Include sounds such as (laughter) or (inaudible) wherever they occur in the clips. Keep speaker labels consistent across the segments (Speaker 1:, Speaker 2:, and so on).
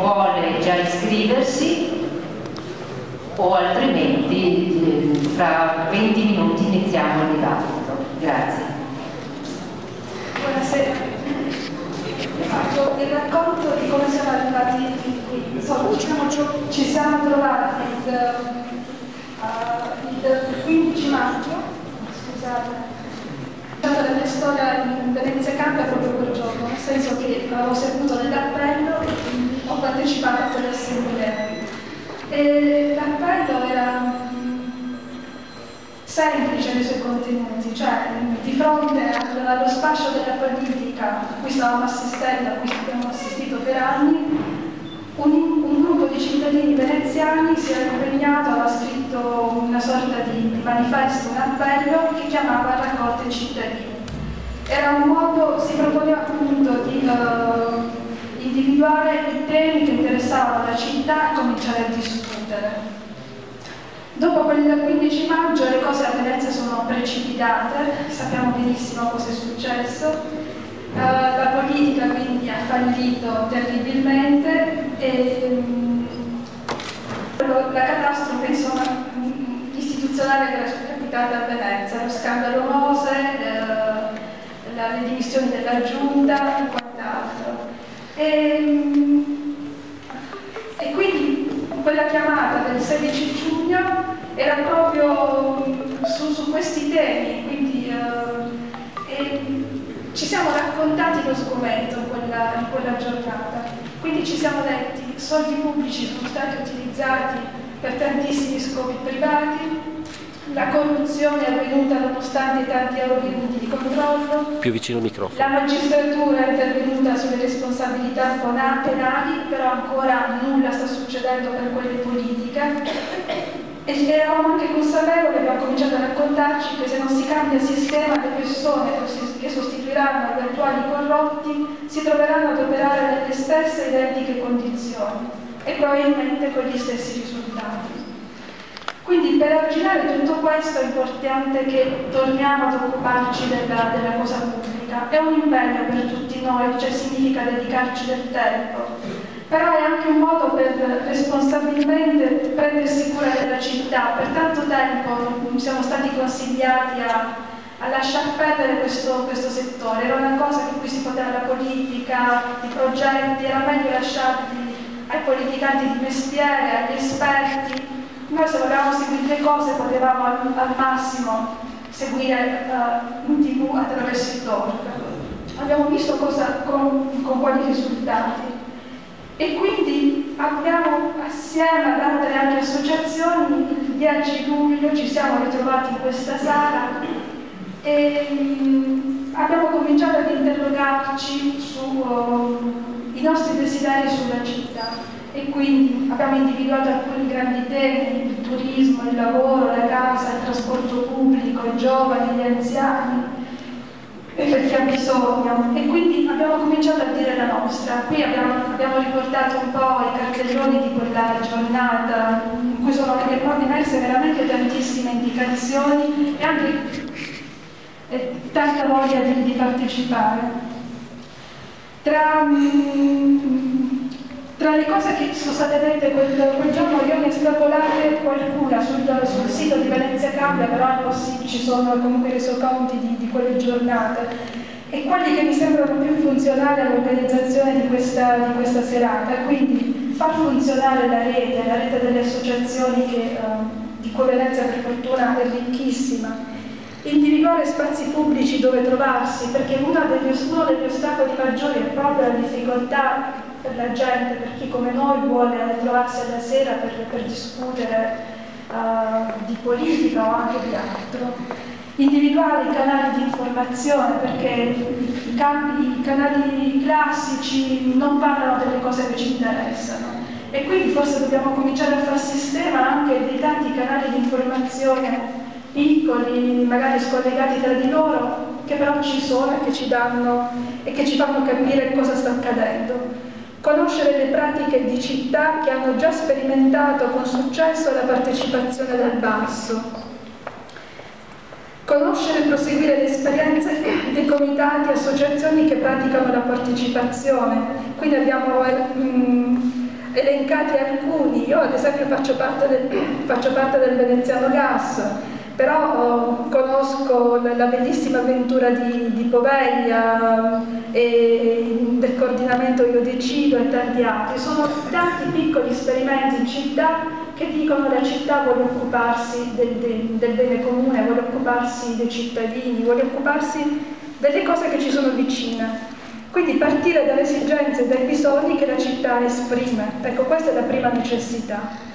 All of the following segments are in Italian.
Speaker 1: vuole già iscriversi o altrimenti eh, fra 20 minuti iniziamo il dibattito. Grazie.
Speaker 2: Buonasera. Faccio il racconto di come siamo arrivati qui. Diciamo, ci siamo trovati il, uh, il 15 maggio, scusate, la mia storia in Venezia cambia proprio quel giorno, nel senso che avevo seduto nell'appello partecipato a quell'assemblea. L'appello era semplice nei suoi contenuti, cioè di fronte allo spazio della politica a cui stavamo assistendo, a cui abbiamo assistito per anni, un, un, gruppo di cittadini veneziani si era impegnato, aveva scritto una sorta di, di manifesto, un appello che chiamava raccolte cittadini. Era un modo, si proponeva appunto di uh, individuare i temi che interessavano la città e cominciare a discutere. Dopo quel 15 maggio le cose a Venezia sono precipitate, sappiamo benissimo cosa è successo, uh, la politica quindi ha fallito terribilmente e um, la catastrofe insomma, istituzionale che era capitata a Venezia, lo scandalo Mose, uh, le dimissioni della giunta. E, e quindi quella chiamata del 16 giugno era proprio su, su questi temi, quindi eh, ci siamo raccontati lo sgomento in quella, in quella giornata, quindi ci siamo detti soldi pubblici sono stati utilizzati per tantissimi scopi privati, la corruzione è avvenuta nonostante tanti venuti di controllo.
Speaker 3: Più vicino al microfono.
Speaker 2: La magistratura è intervenuta sulle responsabilità penali, però ancora nulla sta succedendo per quelle politiche. E eravamo anche consapevoli, abbiamo cominciato a raccontarci che se non si cambia il sistema, le persone che sostituiranno gli attuali corrotti si troveranno ad operare nelle stesse identiche condizioni e probabilmente con gli stessi risultati. Quindi per arginare tutto questo è importante che torniamo ad occuparci della, della cosa pubblica. È un impegno per tutti noi, cioè significa dedicarci del tempo, però è anche un modo per responsabilmente prendersi cura della città. Per tanto tempo siamo stati consigliati a, a lasciar perdere questo, questo, settore, era una cosa che qui si poteva la politica, i progetti, era meglio lasciarli ai politicanti di mestiere, agli esperti, noi se volevamo seguire le cose potevamo al, al massimo seguire uh, in tv attraverso il talk. Abbiamo visto cosa, con, con quali risultati e quindi abbiamo assieme ad altre anche associazioni il 10 luglio ci siamo ritrovati in questa sala e um, abbiamo cominciato ad interrogarci sui uh, nostri desideri sulla città e quindi abbiamo individuato alcuni grandi temi, il turismo, il lavoro, la casa, il trasporto pubblico, i giovani, gli anziani, perché ha bisogno e quindi abbiamo cominciato a dire la nostra. Qui abbiamo, abbiamo riportato un po' i cartelloni di quella giornata in cui sono emerse veramente tantissime indicazioni e anche eh, tanta voglia di, di partecipare. Tra, mm, tra le cose che sono state dette quel, quel giorno io ne ho estrapolate qualcuna sul, sul, sito di Venezia Cambia, però ci sono comunque resoconti di, di quelle giornate. E quelli che mi sembrano più funzionali all'organizzazione di di questa serata, quindi far funzionare la rete, la rete delle associazioni che, uh, di cui Venezia per fortuna è ricchissima, individuare spazi pubblici dove trovarsi, perché degli, uno degli ostacoli maggiori è proprio la difficoltà per la gente, per chi come noi vuole trovarsi alla sera per, per discutere uh, di politica o anche di altro. Individuare i canali di informazione perché i, campi, i canali classici non parlano delle cose che ci interessano e quindi forse dobbiamo cominciare a far sistema anche dei tanti canali di informazione piccoli, magari scollegati tra di loro, che però ci sono e che ci danno e che ci fanno capire cosa sta accadendo conoscere le pratiche di città che hanno già sperimentato con successo la partecipazione del basso, conoscere e proseguire le esperienze dei comitati e associazioni che praticano la partecipazione. Quindi abbiamo, mh, elencati alcuni, io ad esempio faccio parte del, faccio parte del Veneziano Gas, però oh, conosco la, bellissima avventura di, di Poveglia e del coordinamento Io Decido e tanti altri. Sono tanti piccoli esperimenti in città che dicono che la città vuole occuparsi del, del bene comune, vuole occuparsi dei cittadini, vuole occuparsi delle cose che ci sono vicine. Quindi partire dalle esigenze e dai bisogni che la città esprime. Ecco, questa è la prima necessità.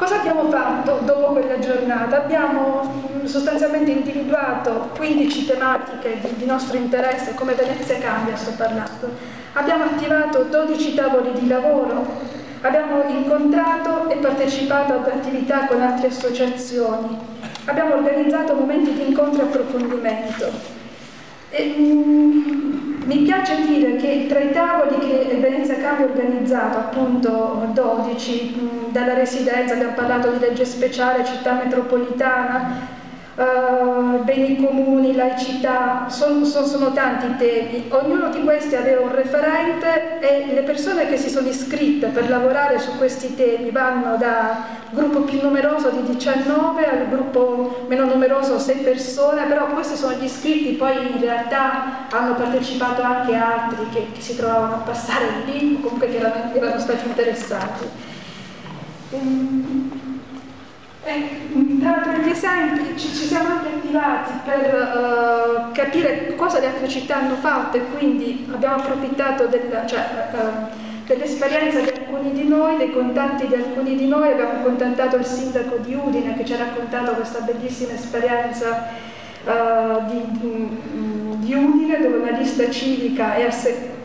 Speaker 2: Cosa abbiamo fatto dopo quella giornata? Abbiamo mm, sostanzialmente individuato 15 tematiche di, di nostro interesse, come Venezia cambia sto parlando. Abbiamo attivato 12 tavoli di lavoro, abbiamo incontrato e partecipato ad attività con altre associazioni, abbiamo organizzato momenti di incontro e approfondimento. E, mm, mi piace dire che tra i tavoli che Venezia Cambio ha organizzato, appunto 12, mm, dalla residenza, abbiamo parlato di legge speciale, città metropolitana, uh, beni comuni, laicità, son, son, sono tanti temi. Ognuno di questi aveva un referente e le persone che si sono iscritte per lavorare su questi temi vanno da gruppo più numeroso di 19 al gruppo meno numeroso 6 persone, però questi sono gli iscritti, poi in realtà hanno partecipato anche altri che, che si trovavano a passare lì o comunque che erano, erano stati interessati. Um, tra, gli esempi ci, ci, siamo anche attivati per uh, capire cosa le altre città hanno fatto e quindi abbiamo approfittato del, cioè, uh, dell'esperienza di alcuni di noi, dei contatti di alcuni di noi, abbiamo contattato il sindaco di Udine che ci ha raccontato questa bellissima esperienza uh, di, di, Udine dove una lista civica è a se,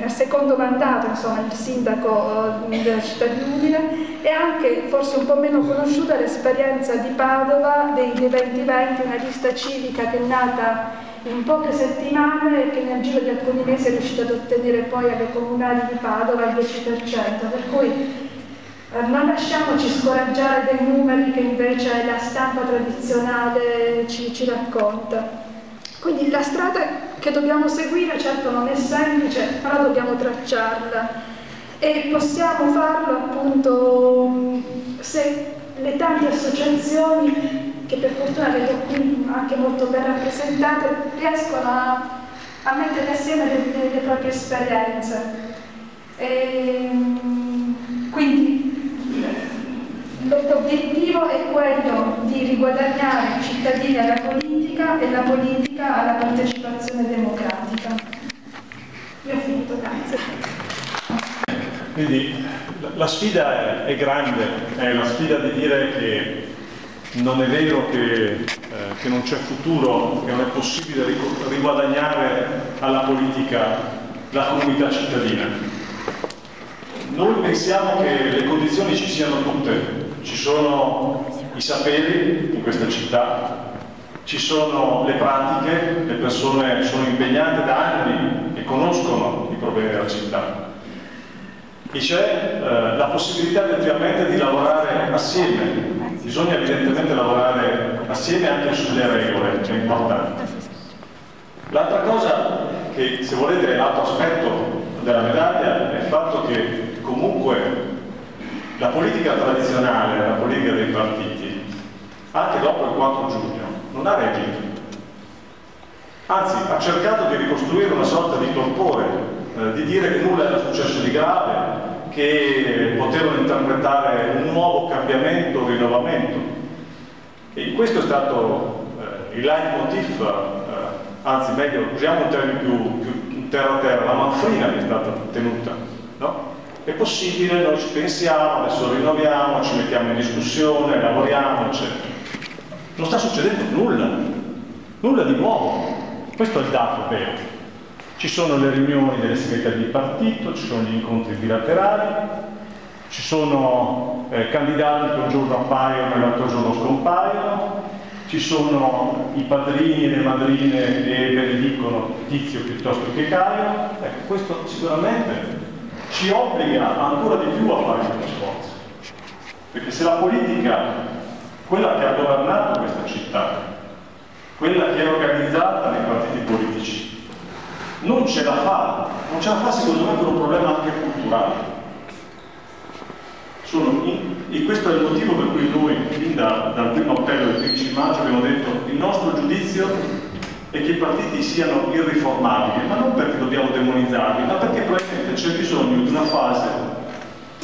Speaker 2: al secondo mandato, insomma, il sindaco uh, della città di Udine e anche, forse un po' meno conosciuta, l'esperienza di Padova dei, dei 2020, una lista civica che è nata in poche settimane e che nel giro di alcuni mesi è riuscita ad ottenere poi alle comunali di Padova il 10%, per cui eh, non lasciamoci scoraggiare dei numeri che invece la stampa tradizionale ci, ci racconta. Quindi la strada che dobbiamo seguire certo non è semplice, però dobbiamo tracciarla e possiamo farlo appunto se le tante associazioni che per fortuna vedo qui anche molto ben rappresentate riescono a, a mettere assieme le, le, le proprie esperienze. E, quindi l'obiettivo è quello di riguadagnare i cittadini alla politica e la politica alla partecipazione democratica. Io ho finito, grazie.
Speaker 4: Quindi la sfida è, è, grande, è la sfida di dire che non è vero che, eh, che non c'è futuro, che non è possibile riguadagnare alla politica la comunità cittadina. Noi pensiamo che le condizioni ci siano tutte, ci sono i saperi in questa città, ci sono le pratiche, le persone sono impegnate da anni e conoscono i problemi della città. E c'è eh, la possibilità effettivamente di lavorare assieme. Bisogna evidentemente lavorare assieme anche sulle regole, che è importante. L'altra cosa che, se volete, è l'altro aspetto della medaglia è il fatto che comunque la politica tradizionale, la politica dei partiti, anche dopo il 4 giugno, non ha reagito. Anzi, ha cercato di ricostruire una sorta di torpore, eh, di dire che nulla era successo di grave, che potevano interpretare un nuovo cambiamento, un rinnovamento. E questo è stato eh, il leitmotiv, eh, anzi meglio, usiamo un termine più, più terra a terra, la manfrina che è stata tenuta. No? È possibile, noi ci pensiamo, adesso rinnoviamo, ci mettiamo in discussione, lavoriamo, eccetera. Non sta succedendo nulla, nulla di nuovo. Questo è il dato vero. Ci sono le riunioni delle segreterie di partito, ci sono gli incontri bilaterali, ci sono eh, candidati che un giorno appaiono e l'altro giorno scompaiono, ci sono i padrini e le madrine che benedicono Tizio piuttosto che Caio. Ecco, questo sicuramente ci obbliga ancora di più a fare questo sforzo. Perché se la politica, quella che ha governato questa città, quella che è organizzata nei partiti politici, non ce la fa, non ce la fa secondo me per un problema anche culturale. in, e questo è il motivo per cui noi, fin da, dal primo appello del 15 maggio, abbiamo detto il nostro giudizio è che i partiti siano irriformabili, ma non perché dobbiamo demonizzarli, ma perché probabilmente c'è bisogno di una fase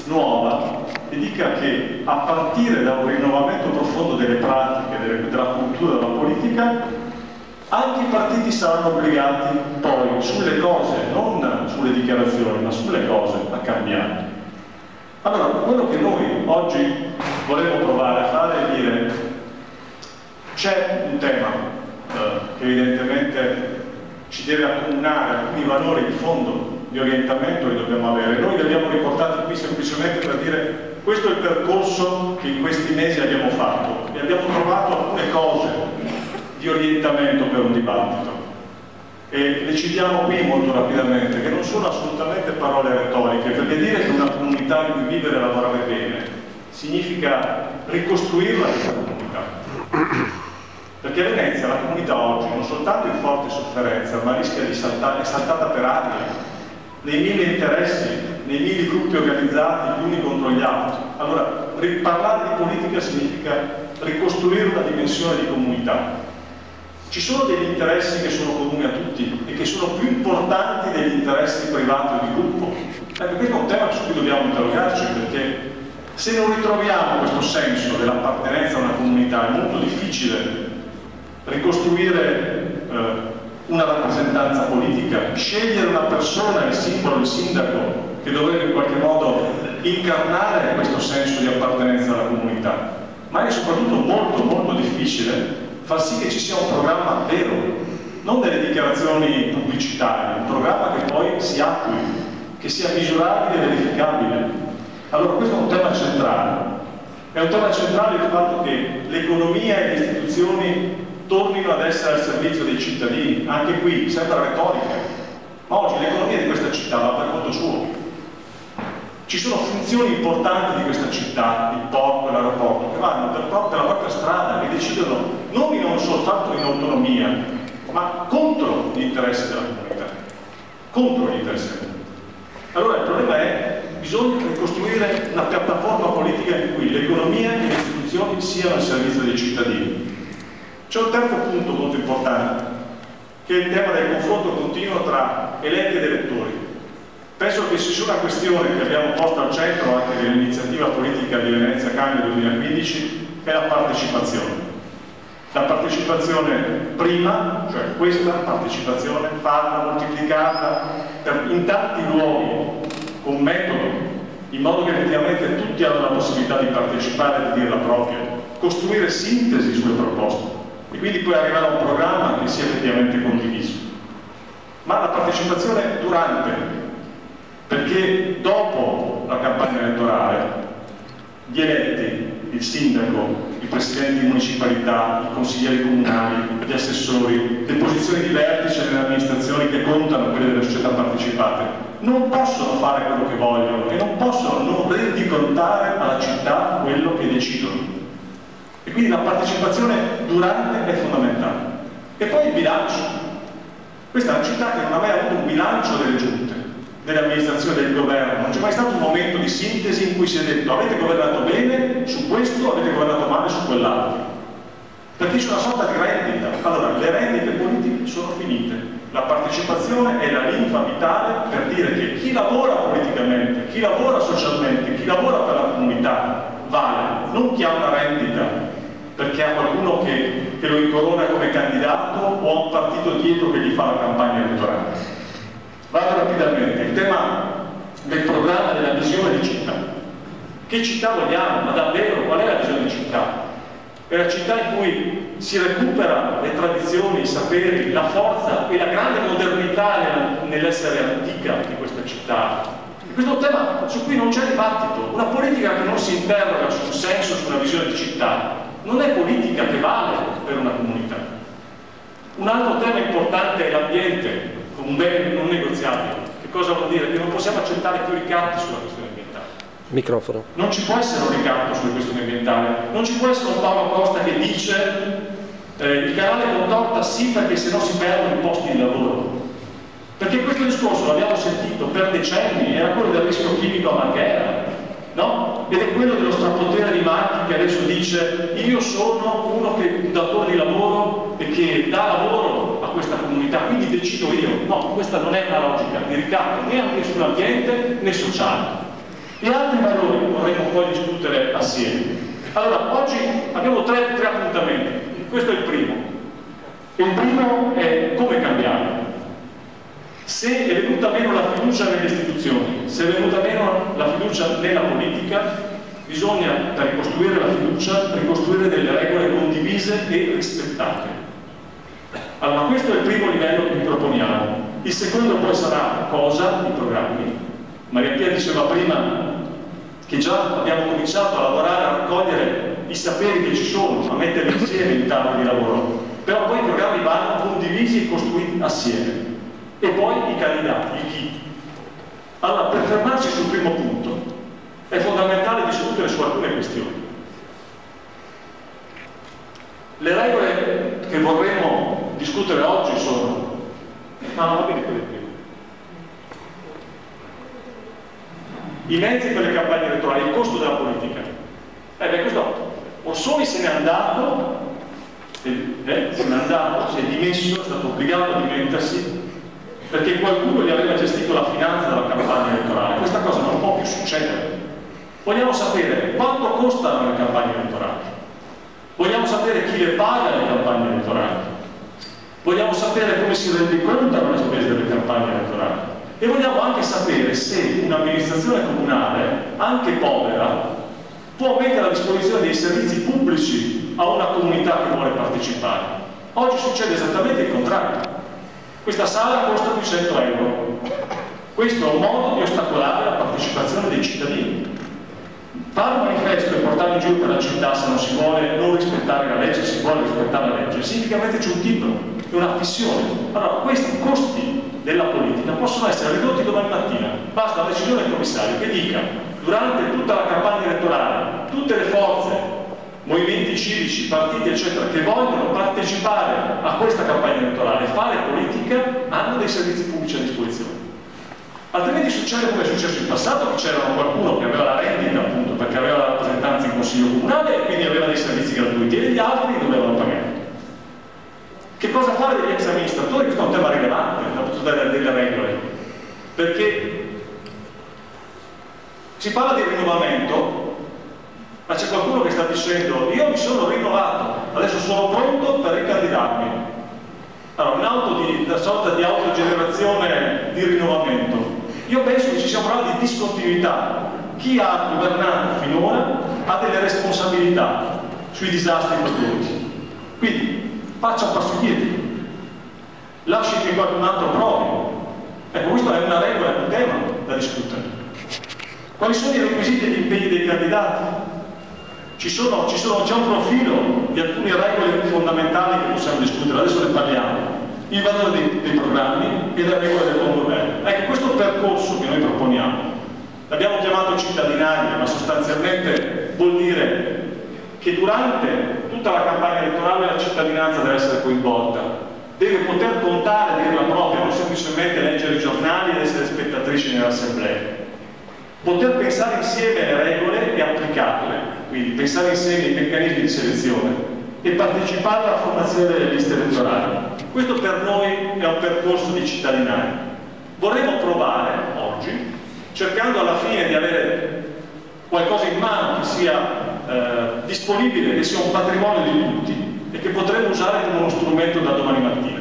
Speaker 4: nuova che dica che a partire da un rinnovamento profondo delle pratiche, delle, della cultura della politica, anche i partiti saranno obbligati poi sulle cose, non sulle dichiarazioni, ma sulle cose a cambiare. Allora, quello che noi oggi vorremmo provare a fare è dire c'è un tema eh, che evidentemente ci deve accomunare alcuni valori di fondo di orientamento che dobbiamo avere. Noi li abbiamo riportati qui semplicemente per dire questo è il percorso che in questi mesi abbiamo fatto e abbiamo trovato alcune cose di orientamento per un dibattito. E le citiamo qui molto rapidamente, che non sono assolutamente parole retoriche, perché dire che una comunità in cui vivere e lavorare bene significa ricostruirla perché Venezia la comunità oggi non soltanto in forte sofferenza, ma rischia di saltare, è saltata per aria nei mille interessi, nei mille gruppi organizzati, gli uni contro gli altri. Allora, parlare di politica significa ricostruire una dimensione di comunità. Ci sono degli interessi che sono comuni a tutti e che sono più importanti degli interessi privati o di gruppo. Ecco, questo è un tema su cui dobbiamo interrogarci perché se non ritroviamo questo senso dell'appartenenza a una comunità è molto difficile ricostruire eh, una rappresentanza politica, scegliere una persona, il simbolo, il sindaco, che dovrebbe in qualche modo incarnare questo senso di appartenenza alla comunità. Ma è soprattutto molto molto difficile far sì che ci sia un programma vero, non delle dichiarazioni pubblicitarie, un programma che poi si attui, che sia misurabile e verificabile. Allora questo è un tema centrale. È un tema centrale il fatto che l'economia e le istituzioni tornino ad essere al servizio dei cittadini. Anche qui sembra retorica, ma oggi l'economia di questa città va per conto suo. Ci sono funzioni importanti di questa città, il porto e l'aeroporto, che vanno per, per la propria strada, che decidono non, in, soltanto in autonomia, ma contro gli interessi della comunità. Contro gli interessi della comunità. Allora il problema è bisogna ricostruire una piattaforma politica in cui l'economia e le istituzioni siano al servizio dei cittadini c'è un terzo punto molto importante, che è il tema del confronto continuo tra eletti ed elettori. Penso che c'è una questione che abbiamo posto al centro anche dell'iniziativa politica di Venezia Cambio 2015 è la partecipazione. La partecipazione prima, cioè questa partecipazione, farla, moltiplicarla in tanti luoghi, con metodo, in modo che effettivamente tutti abbiano la possibilità di partecipare e di dire la propria, costruire sintesi sulle proposte e quindi poi arrivare a un programma che sia effettivamente condiviso. Ma la partecipazione durante, perché dopo la campagna elettorale gli eletti, il sindaco, i presidenti di municipalità, i consiglieri comunali, gli assessori, le posizioni di vertice nelle amministrazioni che contano quelle delle società partecipate, non possono fare quello che vogliono e non possono non rendicontare alla città quello che decidono. Quindi la partecipazione durante è fondamentale. E poi il bilancio. Questa è una città che non ha mai avuto un bilancio delle giunte, delle amministrazioni, del governo. Non c'è mai stato un momento di sintesi in cui si è detto avete governato bene su questo, avete governato male su quell'altro. Perché c'è una sorta di rendita. Allora, le rendite politiche sono finite. La partecipazione è la linfa vitale per dire che chi lavora politicamente, chi lavora socialmente, chi lavora per la comunità vale, non chi ha una rendita perché ha qualcuno che, che, lo incorona come candidato o ha un partito dietro che gli fa la campagna elettorale. Vado rapidamente, il tema del programma della visione di città. Che città vogliamo? Ma davvero qual è la visione di città? È la città in cui si recupera le tradizioni, i saperi, la forza e la grande modernità nell'essere antica di questa città. E questo è un tema su cui non c'è dibattito. Una politica che non si interroga su un senso, su una visione di città, non è politica che vale per una comunità. Un altro tema importante è l'ambiente, come un bene non negoziabile. Che cosa vuol dire? Che non possiamo accettare più ricatti sulla questione ambientale.
Speaker 5: Microfono.
Speaker 4: Non ci può essere un ricatto sulla questione ambientale, non ci può essere un Paolo Costa che dice eh, il canale contorta sì perché se no si perdono i posti di lavoro. Perché questo discorso l'abbiamo sentito per decenni, era quello del rischio chimico a Marghera, no? ed è quello dello strapotere di Marchi che adesso dice io sono uno che un datore di lavoro e che dà lavoro a questa comunità, quindi decido io. No, questa non è una logica di ricatto neanche sull'ambiente né sociale. E altri valori vorremmo poi discutere assieme. Allora, oggi abbiamo tre, tre appuntamenti, questo è il primo. Il primo è come cambiare. Se è venuta meno la fiducia nelle istituzioni, se è venuta meno la fiducia nella politica, bisogna per ricostruire la fiducia, ricostruire delle regole condivise e rispettate. Allora questo è il primo livello che vi proponiamo. Il secondo poi sarà cosa? I programmi. Maria Pia diceva prima che già abbiamo cominciato a lavorare, a raccogliere i saperi che ci sono, a metterli insieme in tavoli di lavoro. Però poi i programmi vanno condivisi e costruiti assieme e poi i candidati, i chi. Allora, per fermarci sul primo punto, è fondamentale discutere su alcune questioni. Le regole che vorremmo discutere oggi sono... Ma non va bene quelle prima. I mezzi per le campagne elettorali, il costo della politica. Eh beh, questo Orsoni se n'è andato, eh, se n'è andato, si è dimesso, è stato obbligato a dimettersi perché qualcuno gli aveva gestito la finanza della campagna elettorale. Questa cosa non può più succedere. Vogliamo sapere quanto costano le campagne elettorali. Vogliamo sapere chi le paga le campagne elettorali. Vogliamo sapere come si rendicontano le spese delle campagne elettorali. E vogliamo anche sapere se un'amministrazione comunale, anche povera, può mettere a disposizione dei servizi pubblici a una comunità che vuole partecipare. Oggi succede esattamente il contrario. Questa sala costa 200 euro. Questo è un modo di ostacolare la partecipazione dei cittadini. Fare un manifesto e portarlo in giro per la città se non si vuole non rispettare la legge, si vuole rispettare la legge, significa metterci un titolo, una fissione. Allora, questi costi della politica possono essere ridotti domani mattina. Basta una decisione del commissario che dica durante tutta la campagna elettorale tutte le forze civici, partiti eccetera che vogliono partecipare a questa campagna elettorale, fare politica, hanno dei servizi pubblici a disposizione. Altrimenti succede come è successo in passato, che c'era qualcuno che aveva la rendita appunto perché aveva la rappresentanza in consiglio comunale e quindi aveva dei servizi gratuiti e gli altri dovevano pagare. Che cosa fare degli ex amministratori? Questo è un tema rilevante dal punto delle, delle regole, perché si parla di rinnovamento ma c'è qualcuno che sta dicendo io mi sono rinnovato, adesso sono pronto per ricandidarmi. Allora, di, una sorta di autogenerazione di rinnovamento. Io penso che ci sia un problema di discontinuità. Chi ha governato finora ha delle responsabilità sui disastri futuri. Quindi faccia un passo indietro. Lasci che qualcun altro provi. Ecco, questa è una regola, è un tema da discutere. Quali sono i requisiti e gli impegni dei candidati? Ci sono, ci sono, c'è un profilo di alcune regole fondamentali che possiamo discutere, adesso ne parliamo. Il valore dei, dei programmi e le regole del buon governo. Ecco, questo percorso che noi proponiamo, l'abbiamo chiamato cittadinaria, ma sostanzialmente vuol dire che durante tutta la campagna elettorale la cittadinanza deve essere coinvolta, deve poter contare, dire la propria, non semplicemente leggere i giornali ed essere spettatrici nelle assemblee. Poter pensare insieme le regole e applicarle quindi pensare insieme ai meccanismi di selezione e partecipare alla formazione delle liste elettorali. Questo per noi è un percorso di cittadinanza. Vorremmo provare oggi, cercando alla fine di avere qualcosa in mano che sia eh, disponibile, che sia un patrimonio di tutti e che potremo usare come uno strumento da domani mattina.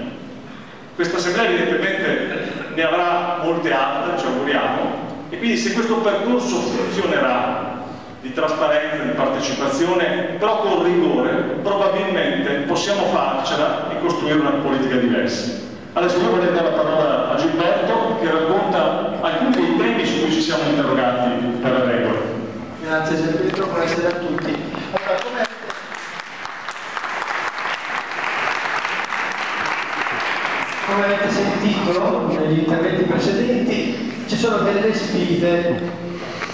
Speaker 4: Questa assemblea evidentemente ne avrà molte altre, ci auguriamo, e quindi se questo percorso funzionerà trasparenza, di partecipazione, però con rigore, probabilmente possiamo farcela e costruire una politica diversa. Adesso io vorrei dare la parola a Gilberto che racconta alcuni dei temi su cui ci siamo interrogati per le regole.
Speaker 6: Grazie Sergio, buonasera a tutti. Allora, come come avete sentito negli interventi precedenti, ci sono delle sfide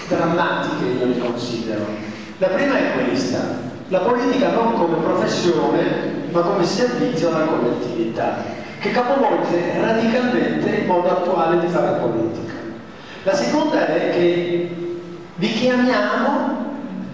Speaker 6: drammatiche io li considero. La prima è questa, la politica non come professione ma come servizio alla collettività, che capovolge radicalmente il modo attuale di fare politica. La seconda è che vi chiamiamo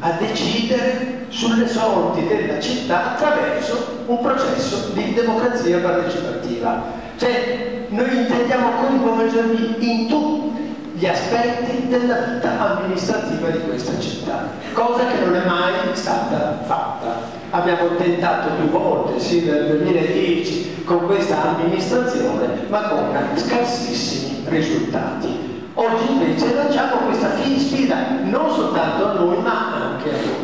Speaker 6: a decidere sulle sorti della città attraverso un processo di democrazia partecipativa. Cioè noi intendiamo coinvolgervi in tutti gli aspetti della vita amministrativa di questa città, cosa che non è mai stata fatta. Abbiamo tentato più volte, sì nel 2010, con questa amministrazione, ma con scarsissimi risultati. Oggi invece lanciamo questa sfida non soltanto a noi ma anche a voi.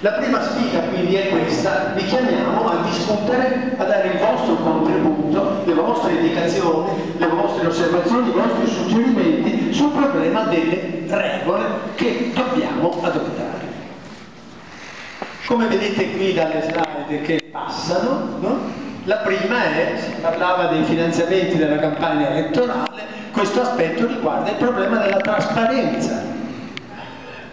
Speaker 6: La prima sfida quindi è questa, vi chiamiamo a discutere, a dare il vostro contributo, le vostre indicazioni, le vostre osservazioni, i vostri suggerimenti sul problema delle regole che dobbiamo adottare. Come vedete qui dalle slide che passano, no? la prima è, si parlava dei finanziamenti della campagna elettorale, questo aspetto riguarda il problema della trasparenza.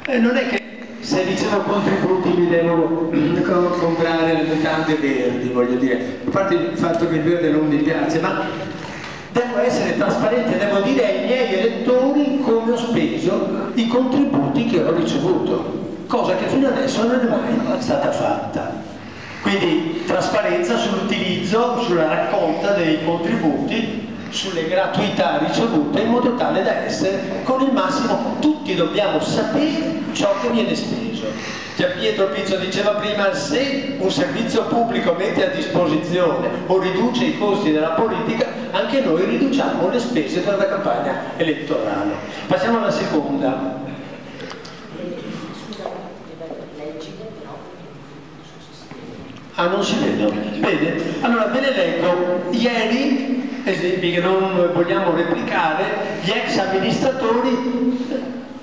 Speaker 6: E non è che se ricevo contributi mi devo comprare le mutande verdi, voglio dire, a parte il fatto che il verde non mi piace, ma devo essere trasparente, devo dire ai miei elettori come ho speso i contributi che ho ricevuto, cosa che fino adesso non è mai stata fatta. Quindi trasparenza sull'utilizzo, sulla raccolta dei contributi sulle gratuità ricevute in modo tale da essere con il massimo tutti dobbiamo sapere ciò che viene speso. Gian Pietro Pizzo diceva prima se un servizio pubblico mette a disposizione o riduce i costi della politica anche noi riduciamo le spese per la campagna elettorale. Passiamo alla seconda Ah, non si vedono. Bene, allora ve ne leggo. Ieri, esempi che non vogliamo replicare, gli ex amministratori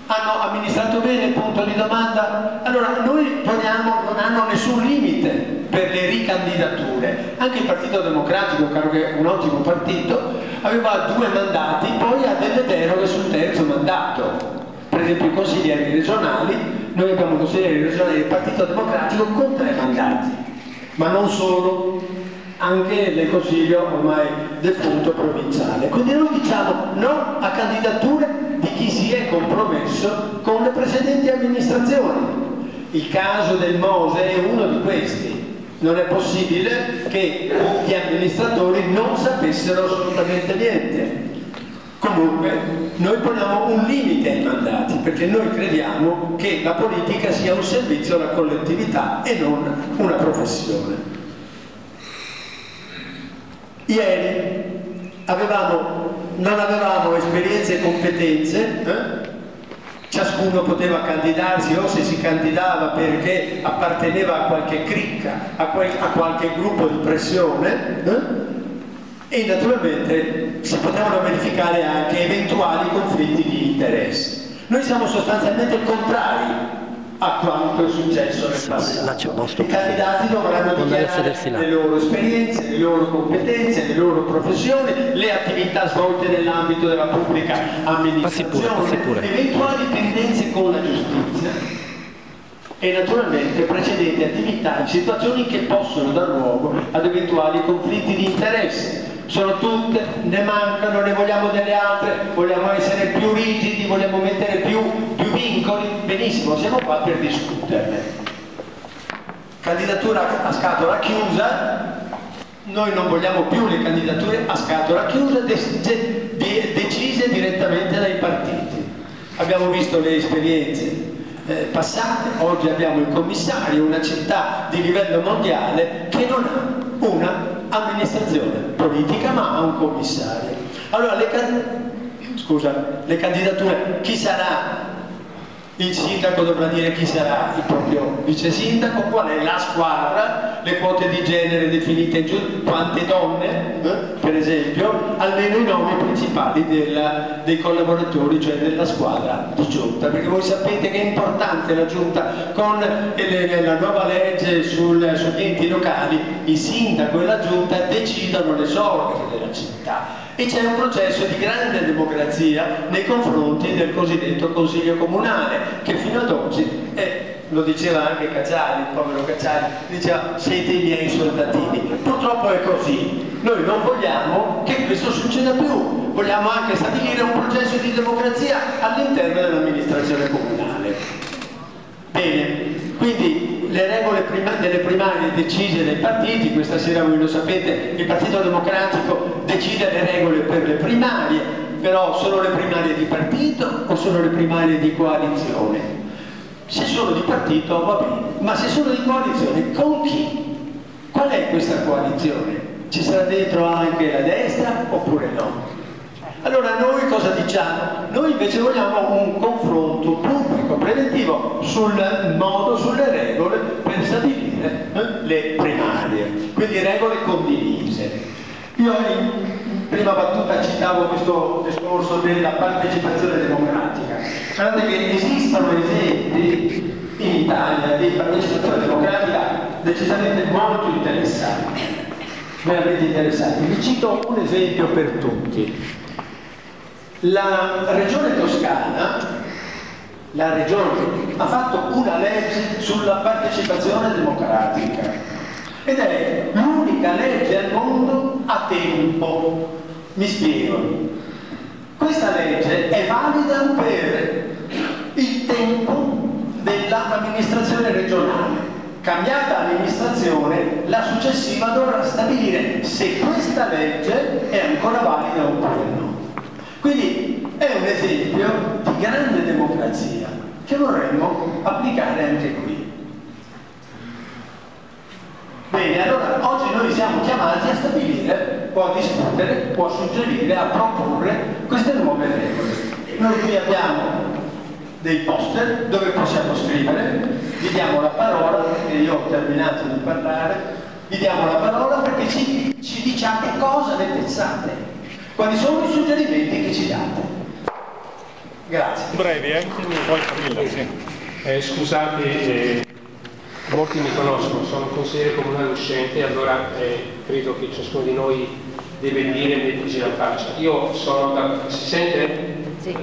Speaker 6: hanno amministrato bene, punto di domanda. Allora, noi poniamo, non hanno nessun limite per le ricandidature. Anche il Partito Democratico, caro che è un ottimo partito, aveva due mandati, poi ha delle deroghe sul terzo mandato. Per esempio i consiglieri regionali, noi abbiamo consiglieri regionali del Partito Democratico con tre mandati ma non solo, anche nel consiglio ormai defunto provinciale. Quindi noi diciamo no a candidature di chi si è compromesso con le precedenti amministrazioni. Il caso del Mose è uno di questi. Non è possibile che gli amministratori non sapessero assolutamente niente. Comunque noi poniamo un limite ai mandati perché noi crediamo che la politica sia un servizio alla collettività e non una professione. Ieri avevamo, non avevamo esperienze e competenze, eh? ciascuno poteva candidarsi o se si candidava perché apparteneva a qualche cricca, a, quel, a qualche gruppo di pressione, eh? E naturalmente si potevano verificare anche eventuali conflitti di interesse. Noi siamo sostanzialmente contrari a quanto è successo nel passato. I candidati dovranno dichiarare le loro esperienze, le loro competenze, le loro professioni, le attività svolte nell'ambito della pubblica amministrazione, eventuali tendenze con la giustizia e naturalmente precedenti attività in situazioni che possono dar luogo ad eventuali conflitti di interesse sono tutte, ne mancano, ne vogliamo delle altre, vogliamo essere più rigidi, vogliamo mettere più, più vincoli, benissimo, siamo qua per discuterne. Candidatura a scatola chiusa, noi non vogliamo più le candidature a scatola chiusa decise direttamente dai partiti. Abbiamo visto le esperienze eh, passate, oggi abbiamo il commissario, una città di livello mondiale che non ha una amministrazione politica ma ha un commissario. Allora le, scusa, le candidature, chi sarà il sindaco dovrà dire chi sarà il proprio vice sindaco, qual è la squadra, le quote di genere definite in giù, quante donne, per esempio, almeno i nomi principali della, dei collaboratori, cioè della squadra di giunta, perché voi sapete che è importante la giunta con le, la nuova legge sul, sugli enti locali, il sindaco e la giunta decidono le sorti della città e c'è un processo di grande democrazia nei confronti del cosiddetto Consiglio Comunale che fino ad oggi è lo diceva anche Cacciari, il povero Cacciari, diceva siete i miei soldatini. Purtroppo è così. Noi non vogliamo che questo succeda più, vogliamo anche stabilire un processo di democrazia all'interno dell'amministrazione comunale. Bene, prima, delle primarie decise dai partiti, questa sera voi lo sapete, il Partito Democratico decide le regole per le primarie, però sono le primarie di partito o sono le primarie di coalizione? Se sono di partito va bene, ma se sono di coalizione con chi? Qual è questa coalizione? Ci sarà dentro anche la destra oppure no? Allora noi cosa diciamo? Noi invece vogliamo un confronto pubblico, preventivo, sul modo, sulle regole stabilire le primarie, quindi regole condivise. Io in prima battuta citavo questo discorso della partecipazione democratica. Guardate che esistono esempi in Italia di partecipazione democratica decisamente molto interessanti, veramente interessanti. Vi cito un esempio per tutti. La regione toscana, la regione, ha fatto una legge sulla partecipazione democratica ed è l'unica legge al mondo a tempo. Mi spiego. Questa legge è valida per il tempo dell'amministrazione regionale. Cambiata l'amministrazione, la successiva dovrà stabilire se questa legge è ancora valida oppure no. Quindi è un esempio di grande democrazia che vorremmo applicare anche qui. Bene, allora oggi noi siamo chiamati a stabilire, o a discutere, o a suggerire, a proporre queste nuove regole. Noi qui abbiamo dei poster dove possiamo scrivere, vi diamo la parola, perché io ho terminato di parlare, vi diamo la parola perché ci, ci diciate cosa ne pensate. Quali sono i suggerimenti che ci date? Grazie.
Speaker 3: Brevi, eh? Poi Camilla, sì.
Speaker 7: Eh, scusate, eh, molti mi conoscono, sono consigliere comunale uscente, allora eh, credo che ciascuno di noi deve dire e metterci la faccia. Io sono da... si sente? Sì.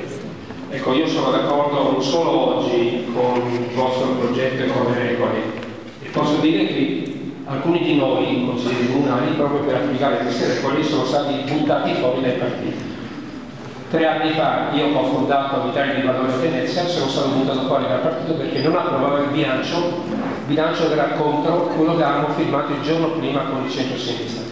Speaker 7: Ecco, io sono d'accordo non solo oggi con il vostro progetto e con le regole, e posso dire che alcuni di noi, consiglieri comunali, proprio per applicare queste regole sono stati buttati fuori dai partiti. Tre anni fa io ho fondato l'Italia di Valore Venezia, sono stato buttato fuori dal partito perché non approvavo il bilancio, il bilancio che era contro quello che avevamo firmato il giorno prima con il centro-sinistra.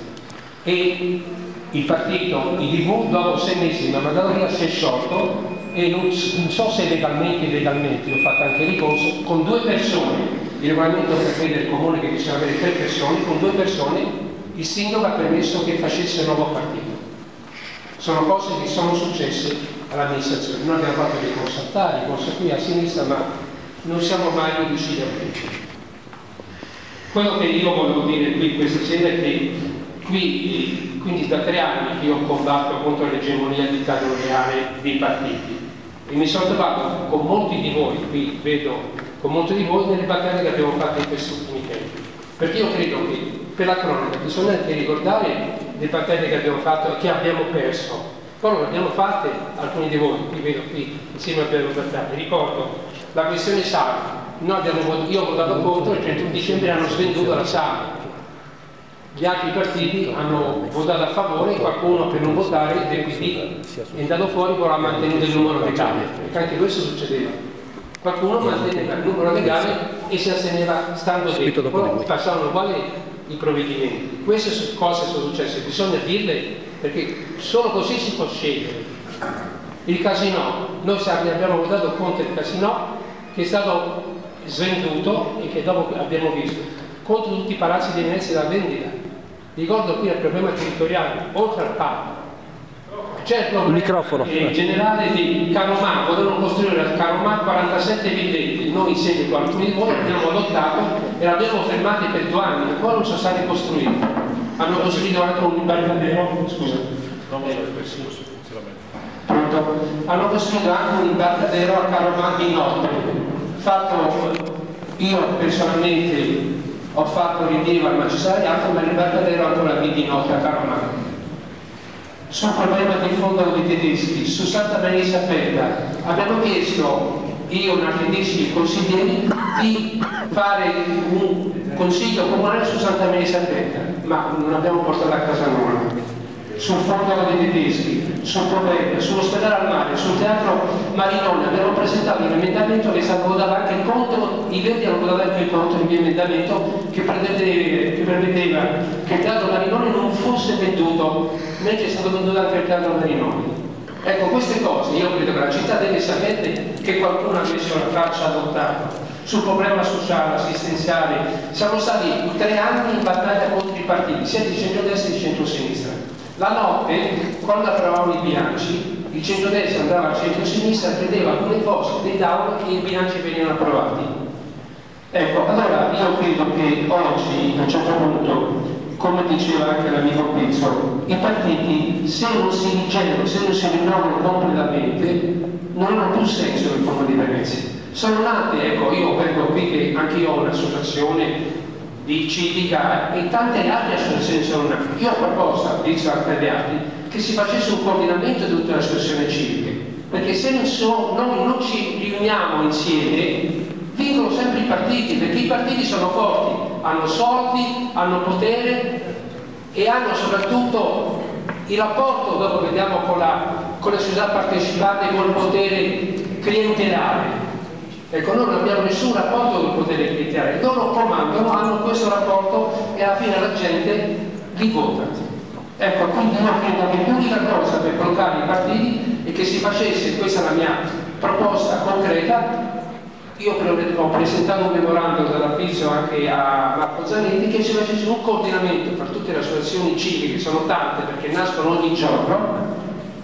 Speaker 7: E il partito, il DV, dopo sei mesi mi ha mandato via, si è sciolto e non, non so se legalmente o illegalmente, ho fatto anche ricorso, con due persone il regolamento prevede il comune che bisogna avere tre persone, con due persone il sindaco ha permesso che facesse il nuovo partito. Sono cose che sono successe all'amministrazione. Noi abbiamo fatto dei consultari, corsa qui a sinistra, ma non siamo mai riusciti a vincere. Quello che io volevo dire qui questa sera è che qui, quindi da tre anni che io combatto contro l'egemonia dittatoriale dei partiti e mi sono trovato con molti di voi, qui vedo con molti di voi nelle battaglie che abbiamo fatto in questi ultimi tempi. Perché io credo che per la cronaca bisogna anche ricordare le battaglie che abbiamo fatto e che abbiamo perso. Poi non abbiamo fatte alcuni di voi, qui vedo qui insieme a Piero Bertani. Ricordo la questione sala. io ho votato contro e il 31 dicembre hanno svenduto la sala. Gli altri partiti hanno votato a favore, qualcuno per non votare e quindi è andato fuori però ha mantenuto il numero legale. Perché anche questo succedeva qualcuno manteneva il numero legale e si asteneva stando dentro, poi passavano uguali i provvedimenti. Queste cose sono successe, bisogna dirle perché solo così si può scegliere. Il casino, noi abbiamo votato contro il casino che è stato svenduto e che dopo abbiamo visto, contro tutti i palazzi di Venezia da vendita. Ricordo qui il problema territoriale, oltre al parco c'è il microfono. Il generale di Caromà, volevano costruire a Caromà 47 villetti, noi insieme con alcuni di voi abbiamo lottato e l'abbiamo fermati per due anni, ancora non sono stati costruiti. Hanno costruito anche un imbarcadero, scusa. Hanno costruito anche un imbarcadero a Caromà di notte. Fatto io personalmente ho fatto rilievo al magistrato, ma l'imbarcadero ancora di notte a Caromà sul problema di fondo dei tedeschi, su Santa Maria Sapella. Abbiamo chiesto, io e altri dieci consiglieri, di fare un consiglio comunale su Santa Maria Sapella, ma non abbiamo portato a casa nulla. Sul fondo dei tedeschi, sul Proverbio, sull'ospedale al mare, sul teatro Marinone, abbiamo presentato un emendamento che votava anche contro, i Verdi hanno votato anche contro il mio emendamento che prevedeva, che prevedeva che il teatro Marinone non fosse venduto, mentre è stato venduto anche il teatro Marinone. Ecco, queste cose io credo che la città deve sapere che qualcuno ha messo la faccia adottata sul problema sociale, assistenziale. Siamo stati tre anni in battaglia contro i partiti, sia di centro-destra che di centro-sinistra. La notte, quando approvavamo i bilanci, il centro-destra andava al centro-sinistra e chiedeva alcune cose dell'Aula che i bilanci venivano approvati. Ecco, allora io credo che oggi, a un certo punto, come diceva anche l'amico Pizzo, i partiti se non si rigenerano, se non si rinnovano completamente, non hanno più senso nel comune di Venezia. Sono nate, ecco, io vengo qui che anche io ho un'associazione di civica e tante altre associazioni nate. Io ho proposto, dice anche agli altri, che si facesse un coordinamento di tutte le associazioni civiche, perché se non so, noi non ci riuniamo insieme, vincono sempre i partiti, perché i partiti sono forti, hanno soldi, hanno potere e hanno soprattutto il rapporto, dopo vediamo con, la, con le società partecipate, con il potere clientelare. Ecco, noi non abbiamo nessun rapporto con il potere clientelare, loro comandano, hanno questo rapporto e alla fine la gente li vota. Ecco, quindi io credo che l'unica cosa per bloccare i partiti è che si facesse, questa è la mia proposta concreta, io ho presentato un memorandum dall'avviso anche a Marco Zanetti che ci facesse un coordinamento fra tutte le associazioni civiche, che sono tante perché nascono ogni giorno,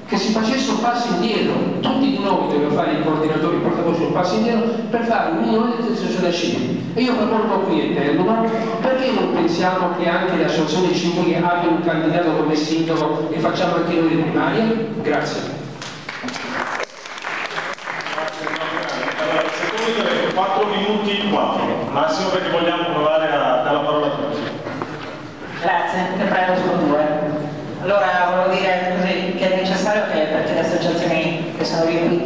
Speaker 7: che si facesse un passo indietro, tutti di noi dovevano fare i coordinatori, portavoce un passo indietro per fare un milione di associazioni civili. E io propongo qui e termino, perché non pensiamo che anche le associazioni civili abbiano un candidato come sindaco e facciamo anche noi le primarie? Grazie.
Speaker 3: 4 minuti 4, massimo perché vogliamo provare a dare la parola a tutti.
Speaker 8: Grazie, te prego su due. Allora volevo dire così che è necessario che perché le associazioni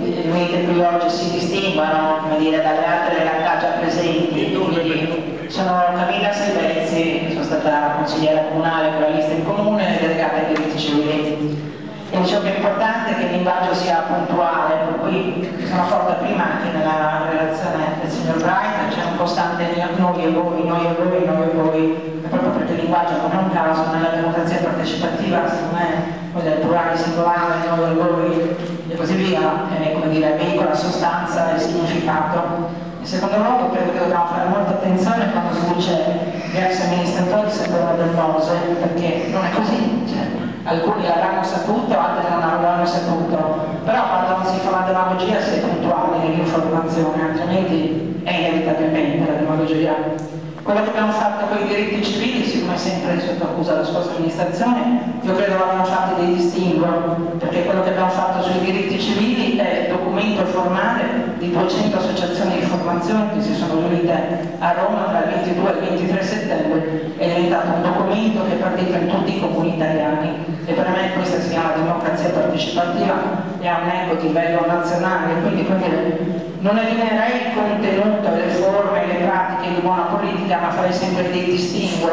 Speaker 8: riunite qui oggi si distinguano come dire, dalle altre realtà già presenti. Quindi sono Camilla Silvezzi, sono stata consigliera comunale con la lista in comune e delegata ai diritti civili e ciò che è importante è che il linguaggio sia puntuale, per cui sono accorta prima anche nella relazione del signor Bright, c'è un costante noi e voi, noi e voi, noi e voi, proprio perché il linguaggio non è un caso, nella democrazia partecipativa secondo me il plurale singolare, noi e voi così via, è come dire, veicola sostanza e significato. In secondo luogo credo che dobbiamo fare molta attenzione quando si dice ex amministratori sapevano del Mose, perché non è così. Cioè, alcuni l'avranno saputo, altri non l'avranno saputo, però quando si fa la demagogia si è puntuali nell'informazione, altrimenti è inevitabilmente la demagogia. Quello che abbiamo fatto con i diritti civili, siccome sempre sotto accusa la scorsa amministrazione, io credo abbiamo fatto dei distinguo, perché quello che abbiamo fatto sui diritti civili è documento formale di 200 associazioni di formazione che si sono riunite a Roma tra il 22 e il 23 settembre, è diventato un documento che è partito in tutti i comuni italiani. E per me questa si chiama democrazia partecipativa e ha un eco di livello nazionale, quindi, quindi non eliminerei il contenuto, le forme, pratiche di buona politica, ma farei sempre dei distinguo,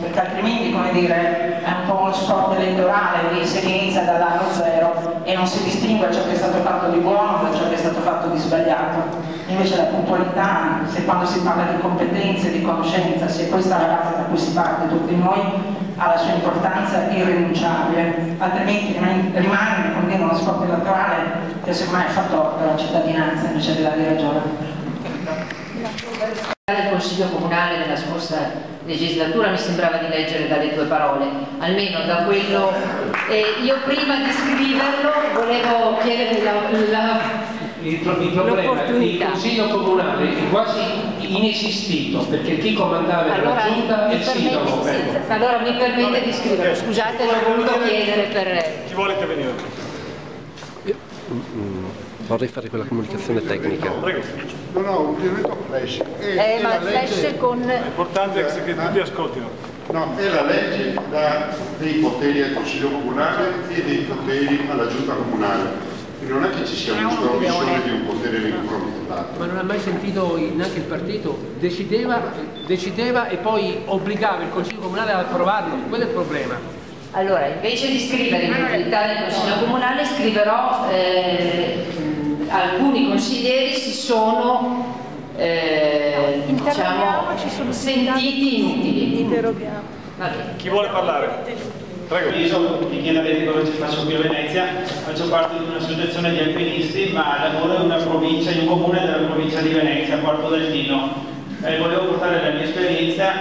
Speaker 8: perché altrimenti, come dire, è un po' uno sport elettorale, lì si inizia dall'anno zero e non si distingue ciò che è stato fatto di buono da ciò che è stato fatto di sbagliato. Invece la puntualità, se quando si parla di competenze, di conoscenza, se questa è la base da cui si parte tutti noi, ha la sua importanza irrinunciabile, altrimenti rimane come uno sport elettorale che secondo me è fatto dalla cittadinanza invece della ragione.
Speaker 1: Il Consiglio Comunale nella scorsa legislatura mi sembrava di leggere dalle tue parole, almeno da quello... Eh, io prima di scriverlo volevo chiedere la, la
Speaker 7: il, il problema il consiglio comunale è quasi inesistito perché chi comandava
Speaker 1: allora,
Speaker 7: la giunta è il sindaco
Speaker 1: ecco. allora mi permette di scriverlo scusate l'ho voluto chiedere per
Speaker 3: chi vuole intervenire?
Speaker 5: Vorrei fare quella comunicazione tecnica.
Speaker 3: Prego.
Speaker 9: No no un intervento flash.
Speaker 1: Eh, ma flash con
Speaker 3: l'importante è che tutti ascoltino.
Speaker 9: No è la legge da dei poteri al consiglio comunale e dei poteri alla giunta comunale. Non è che ci sia un'estromissione di un potere rimprovvisato.
Speaker 7: Ma non ha mai sentito neanche il partito? Decideva, decideva e poi obbligava il Consiglio Comunale ad approvarlo, quello è il problema.
Speaker 1: Allora, invece di scrivere l'inutilità del Consiglio Comunale, scriverò eh, alcuni consiglieri si sono eh, diciamo, sentiti inutili.
Speaker 10: Interroghiamo.
Speaker 3: Chi vuole parlare? Prego.
Speaker 11: Io sono di chiedere cosa ci faccio qui a Venezia, faccio parte di un'associazione di alpinisti, ma lavoro in una provincia, in un comune della provincia di Venezia, Porto del Tino. Eh, volevo portare la mia esperienza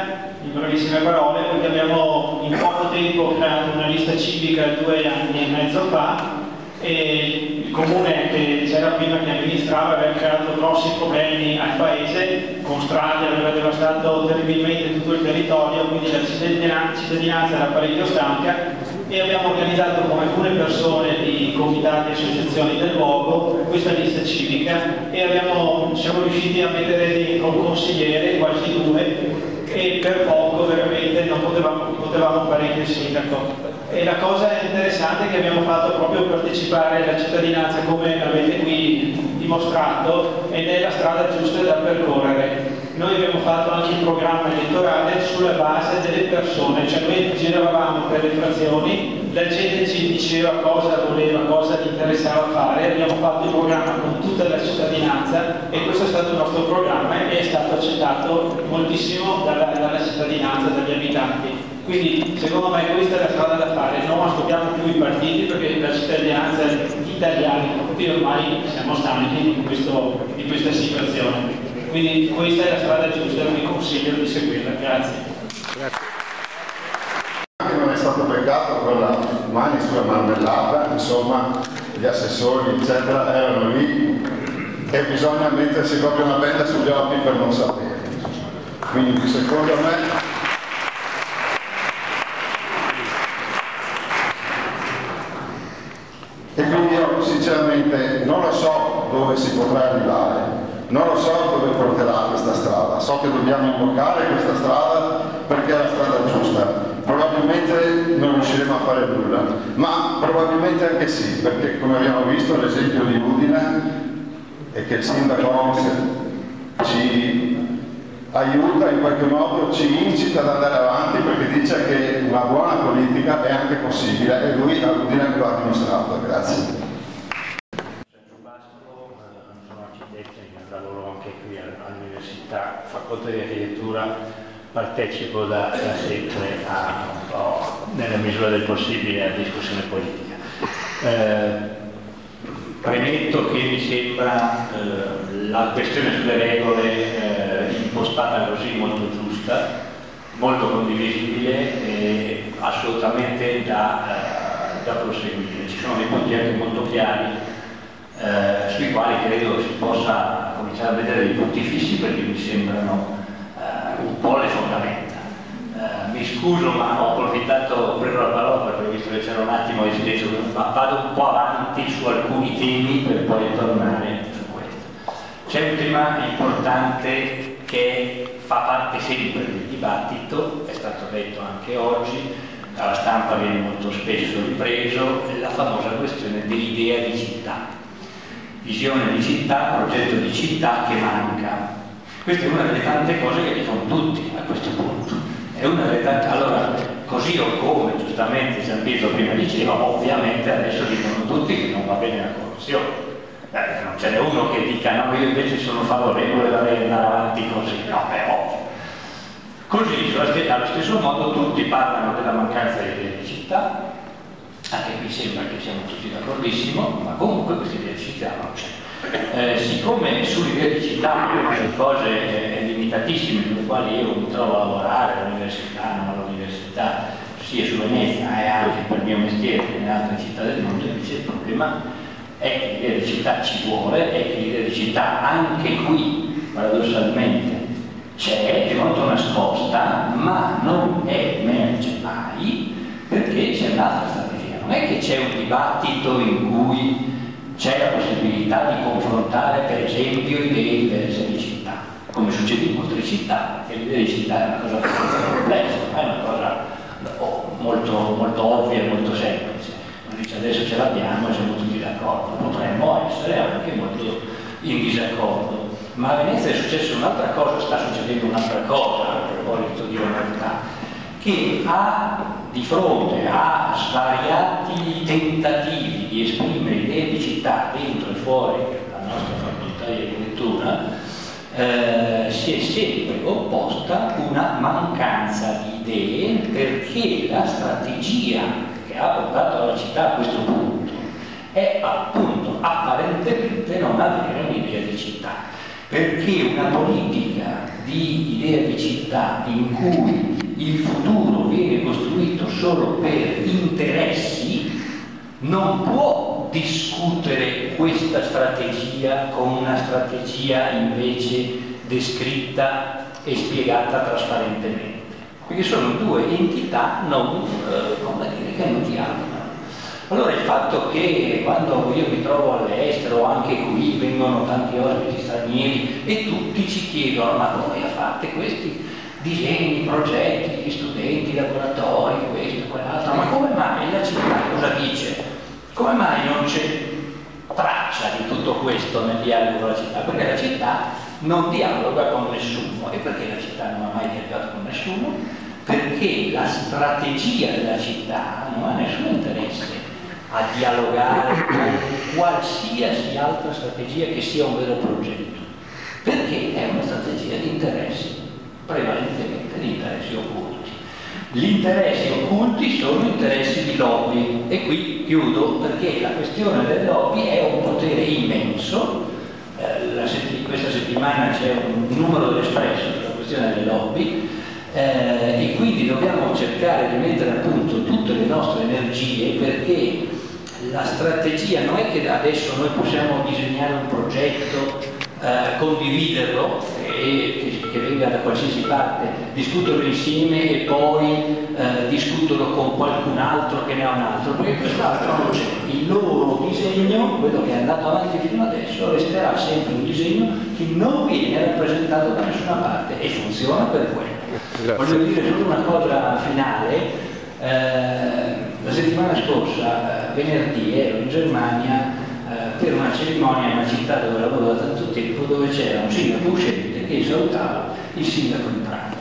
Speaker 11: in brevissime parole, perché abbiamo in poco tempo creato una lista civica due anni e mezzo fa e il comune che c'era prima che amministrava aveva creato grossi problemi al paese con strade, aveva devastato terribilmente tutto il territorio, quindi la cittadinanza era parecchio stanca e abbiamo organizzato con alcune persone di comitati e associazioni del luogo questa lista civica e abbiamo, siamo riusciti a mettere un consigliere, quasi due, e per poco veramente non potevamo, potevamo fare il sindaco. E la cosa interessante che abbiamo fatto proprio partecipare la cittadinanza come avete qui dimostrato ed è la strada giusta da percorrere. Noi abbiamo fatto anche il programma elettorale sulla base delle persone, cioè noi giravamo per le frazioni, la gente ci diceva cosa voleva, cosa gli interessava fare, abbiamo fatto il programma con tutta la cittadinanza e questo è stato il nostro programma e è stato accettato moltissimo dalla, dalla cittadinanza, dagli abitanti. Quindi secondo me questa è la strada da fare, non ascoltiamo più i partiti perché la cittadinanza, gli italiani tutti ormai siamo stanchi di, questo, di questa situazione. Quindi questa è la strada giusta, vi consiglio di seguirla. Grazie.
Speaker 9: Grazie. Non è stato peccato con la mani sulla marmellata, insomma gli assessori eccetera erano lì e bisogna mettersi proprio una benda sugli occhi per non sapere. Quindi secondo me E quindi io sinceramente non lo so dove si potrà arrivare, non lo so dove porterà questa strada, so che dobbiamo imboccare questa strada perché è la strada giusta, probabilmente non riusciremo a fare nulla, ma probabilmente anche sì, perché come abbiamo visto l'esempio di Udine è che il sindaco ci aiuta in qualche modo, ci incita ad andare avanti perché dice che una buona politica è anche possibile e lui a Udine lo ha dimostrato. Grazie.
Speaker 12: all'università, facoltà di architettura, partecipo da, da sempre a, nella misura del possibile alla discussione politica. Eh, premetto che mi sembra eh, la questione sulle regole eh, impostata così molto giusta, molto condivisibile e assolutamente da, eh, da proseguire. Ci sono dei punti anche molto chiari eh, sui quali credo si possa cominciare a vedere dei punti fissi perché mi sembrano eh, un po' le fondamenta. Eh, mi scuso ma ho approfittato, ho preso la parola perché visto che c'era un attimo di silenzio, ma vado un po' avanti su alcuni temi per poi tornare su questo. C'è un tema importante che fa parte sempre del dibattito, è stato detto anche oggi, dalla stampa viene molto spesso ripreso, la famosa questione dell'idea di città visione di città, progetto di città che manca. Questa è una delle tante cose che dicono tutti a questo punto. È una delle tante... Allora, così o come giustamente San Pietro prima diceva, ovviamente adesso dicono tutti che non va bene la corruzione. Eh, non ce n'è uno che dica no, io invece sono favorevole da andare avanti così, no, è ovvio. Così, allo stesso modo, tutti parlano della mancanza di città, anche qui sembra che siamo tutti d'accordissimo, ma comunque questa idea di città non c'è. Eh, siccome di città ci sono cose eh, limitatissime le quali io mi trovo a lavorare all'università, non all'università, sia su Venezia e anche per il mio mestiere nelle altre città del mondo, invece il problema è che l'idea di città ci vuole e che città anche qui, paradossalmente, c'è, è molto nascosta, ma non emerge mai perché c'è un'altra strategia. Non è che c'è un dibattito in cui c'è la possibilità di confrontare per esempio idee diverse di città, come succede in molte città, perché l'idea di città è una cosa complessa, non è una cosa oh, molto, molto ovvia e molto semplice. Ma dice adesso ce l'abbiamo e siamo tutti d'accordo, potremmo essere anche molto in disaccordo. Ma a Venezia è successa un'altra cosa, sta succedendo un'altra cosa, a proposito di omertà, che ha di fronte a svariati tentativi di esprimere città dentro e fuori la nostra facoltà di architettura, eh, si è sempre opposta una mancanza di idee perché la strategia che ha portato la città a questo punto è appunto apparentemente non avere un'idea di città. Perché una politica di idea di città in cui il futuro viene costruito solo per interessi non può discutere questa strategia con una strategia invece descritta e spiegata trasparentemente. Perché sono due entità non, eh, dire, che non dialogano allora il fatto che quando io mi trovo all'estero, anche qui, vengono tanti ospiti stranieri e tutti ci chiedono ma come fate questi disegni, progetti, gli studenti, laboratori, questo, quell'altro, ma come mai? La città cosa dice? Come mai non c'è traccia di tutto questo nel dialogo con la città? Perché la città non dialoga con nessuno e perché la città non ha mai dialogato con nessuno? Perché la strategia della città non ha nessun interesse a dialogare con qualsiasi altra strategia che sia un vero progetto, perché è una strategia di interessi, prevalentemente di interessi occulti. Gli interessi occulti sono interessi di lobby. E qui chiudo perché la questione del lobby è un potere immenso, eh, sett questa settimana c'è un numero dell'espresso sulla questione del lobby, eh, e quindi dobbiamo cercare di mettere a punto tutte le nostre energie perché la strategia non è che adesso noi possiamo disegnare un progetto, eh, condividerlo e che, venga da qualsiasi parte, discuterlo insieme e poi eh, discuterlo con qualcun altro che ne ha un altro, perché quest'altro non c'è. Il loro disegno, quello che è andato avanti fino adesso, resterà sempre un disegno che non viene rappresentato da nessuna parte e funziona per quello. Grazie. Voglio dire solo una cosa finale. Eh, la settimana scorsa, eh, venerdì, ero in Germania per una cerimonia in una città dove lavoro da tanto tempo, dove c'era un sindaco uscente che salutava il sindaco entrante.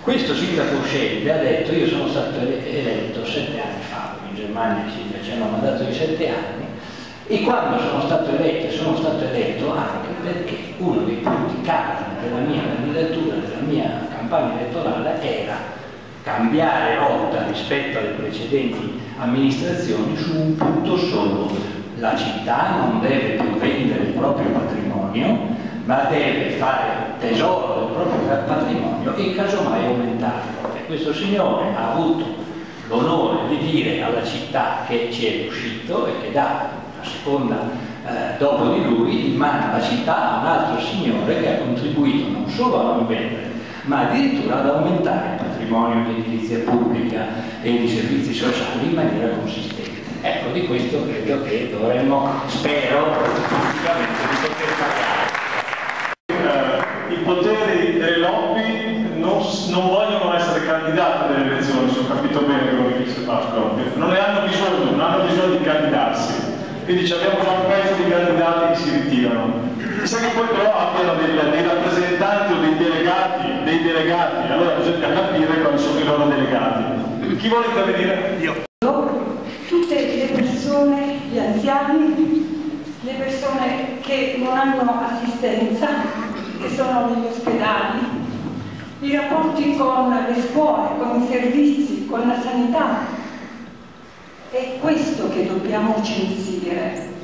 Speaker 12: Questo sindaco uscente ha detto io sono stato eletto sette anni fa, in Germania i sindaci hanno mandato di sette anni, e quando sono stato eletto, sono stato eletto anche perché uno dei punti cardine della mia candidatura, della mia campagna elettorale era cambiare rotta rispetto alle precedenti amministrazioni su un punto solo. La città non deve più vendere il proprio patrimonio, ma deve fare tesoro del proprio patrimonio e casomai aumentarlo. E questo signore ha avuto l'onore di dire alla città che ci è riuscito e che dà la seconda eh, dopo di lui in mano alla città a un altro signore che ha contribuito non solo a non vendere, ma addirittura ad aumentare il patrimonio di edilizia pubblica e di servizi sociali in maniera consistente. Ecco, di questo credo che dovremmo, spero, effettivamente di poter
Speaker 4: parlare. Uh, I poteri delle lobby non, non, vogliono essere candidati alle elezioni, se ho capito bene quello che dice Pasqua. Non ne hanno bisogno, non hanno bisogno di candidarsi. Quindi abbiamo già un pezzo di candidati che si ritirano Chissà che poi però abbiano dei, dei, rappresentanti o dei delegati, dei delegati, allora bisogna capire quali sono i loro delegati. Chi vuole intervenire? Io.
Speaker 10: Tutte le persone, gli anziani, le persone che non hanno assistenza, che sono negli ospedali, i rapporti con le scuole, con i servizi, con la sanità. È questo che dobbiamo censire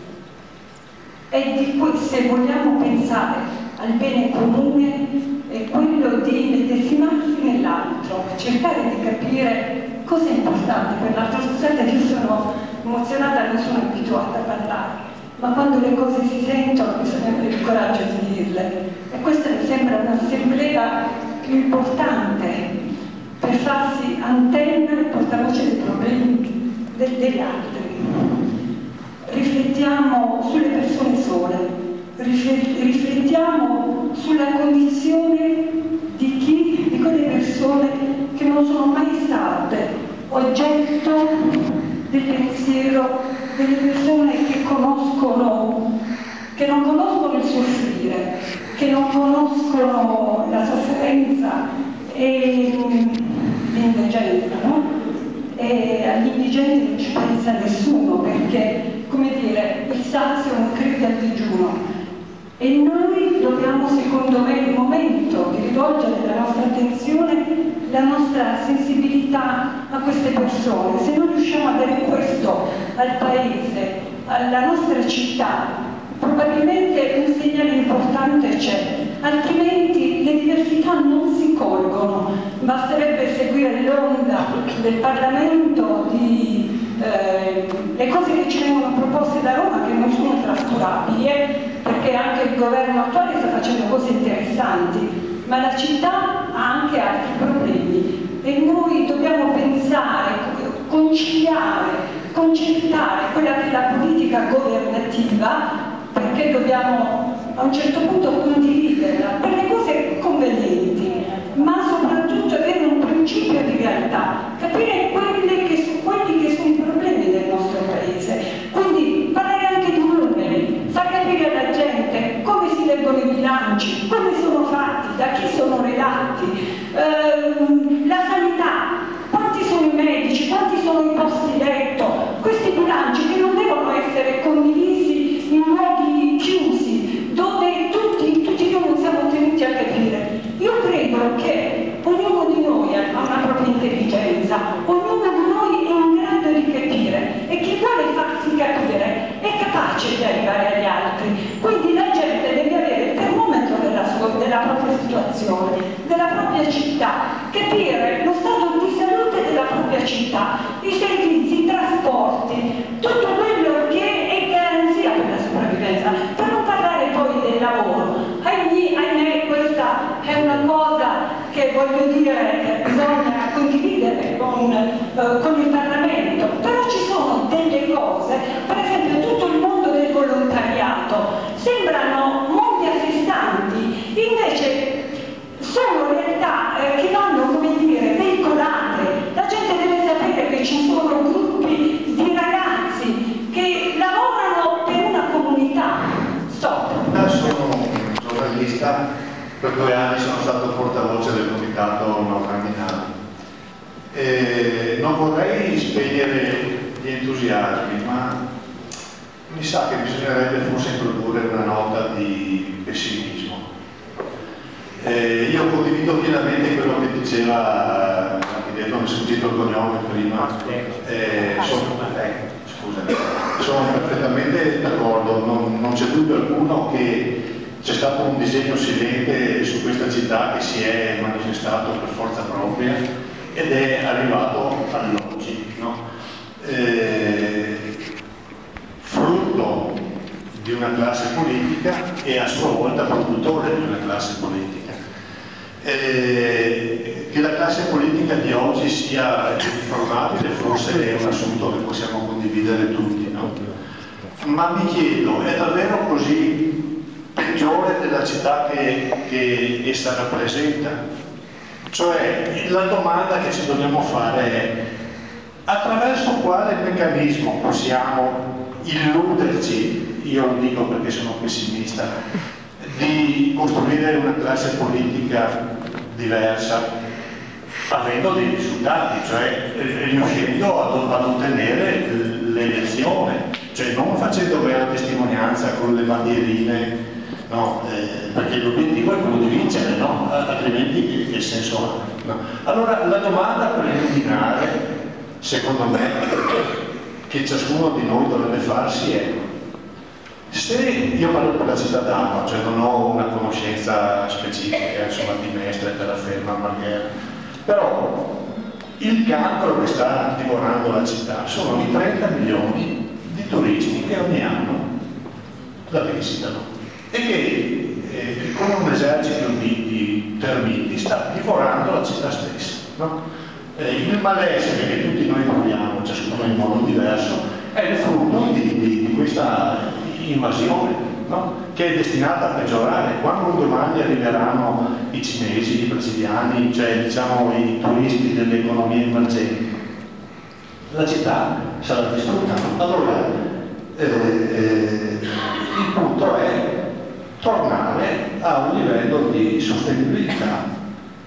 Speaker 10: e di cui se vogliamo pensare al bene comune è quello di medesimarsi nell'altro, cercare di capire cosa è importante per l'altro. Scusate, io sono emozionata, non sono abituata a parlare, ma quando le cose si sentono bisogna avere il coraggio di dirle. E questa mi sembra un'assemblea importante per farsi antenna e portavoce dei problemi degli altri riflettiamo sulle persone sole, riflettiamo sulla condizione di chi, di quelle persone che non sono mai state oggetto del pensiero delle persone che conoscono, che non conoscono il soffrire, che non conoscono la sofferenza e l'indegenza, no? e agli indigenti non ci pensa nessuno perché, come dire, il sazio non crede al digiuno. E noi dobbiamo, secondo me, il momento di rivolgere la nostra attenzione, la nostra sensibilità a queste persone. Se non riusciamo a dare questo al Paese, alla nostra città, probabilmente un segnale importante c'è, altrimenti le diversità non si colgono. Basterebbe seguire l'onda del Parlamento di eh, le cose che ci vengono proposte da Roma che non sono trascurabili, eh, perché anche il governo attuale sta facendo cose interessanti, ma la città ha anche altri problemi. E noi dobbiamo pensare, conciliare, concertare quella che è la politica governativa perché dobbiamo a un certo punto condividerla. Per le cose convenienti, ma soprattutto avere un principio di realtà, capire che su, quelli che sono i problemi del nostro paese, quindi parlare anche di numeri, far capire alla gente come si leggono i bilanci, come sono fatti, da chi sono redatti, ehm, la sanità, quanti sono i medici, quanti sono i posti letto, questi bilanci che non devono essere condivisi in luoghi chiusi, dove tutti, tutti noi non siamo tenuti a capire. Io credo che ognuno di noi ha una propria intelligenza, ognuno di noi è in grado di capire e chi vuole farsi capire è capace di arrivare agli altri. Quindi la gente deve avere il termometro della, sua, della propria situazione, della propria città, capire lo stato di salute della propria città, i servizi, i trasporti, tutto quello che è garanzia per la sopravvivenza, per non parlare poi del lavoro. Ahimè, ahimè questa è una cosa che voglio dire che bisogna condividere con, eh, con il Parlamento, però ci sono delle cose, per esempio tutto il mondo del volontariato, sembrano mondi a sé stanti, invece sono realtà eh, che vanno, come dire, veicolate. La gente deve sapere che ci sono gruppi di ragazzi che lavorano per una comunità. Stop.
Speaker 13: Sono un giornalista, per due anni sono stato portavoce del comitato Nord e non vorrei spegnere gli entusiasmi, ma mi sa che bisognerebbe forse introdurre una nota di pessimismo. Eh, io condivido pienamente quello che diceva l'architetto, mi è sfuggito il cognome prima, eh, sono, eh, scusami, sono perfettamente d'accordo, non, non c'è dubbio alcuno che c'è stato un disegno silente su questa città che si è manifestato per forza propria ed è arrivato all'oggi. No? Eh, frutto di una classe politica e a sua volta produttore di una classe politica. Eh, che la classe politica di oggi sia riformabile forse è un assunto che possiamo condividere tutti, no? ma mi chiedo, è davvero così peggiore della città che, che essa rappresenta? Cioè, la domanda che ci dobbiamo fare è attraverso quale meccanismo possiamo illuderci, io lo dico perché sono pessimista, di costruire una classe politica diversa, avendo dei risultati, cioè riuscendo ad, ad ottenere l'elezione, cioè non facendo vera testimonianza con le bandierine, no, eh, perché l'obiettivo è quello di vincere, no? altrimenti che, senso ha? No. Allora la domanda preliminare, secondo me, (coughs) che ciascuno di noi dovrebbe farsi è se io parlo per la città d'Alba, cioè non ho una conoscenza specifica insomma, di Mestre, Terraferma, Marghera, però il cancro che sta divorando la città sono i 30 milioni di turisti che ogni anno la visitano e che eh, con un esercito di, di, termiti sta divorando la città stessa. No? Eh, il malessere che tutti noi proviamo, ciascuno in modo diverso, è il frutto di, di, di questa invasione no? che è destinata a peggiorare quando domani arriveranno i cinesi, i brasiliani, cioè diciamo i turisti delle economie emergenti la città sarà distrutta allora eh, eh, il punto è tornare a un livello di sostenibilità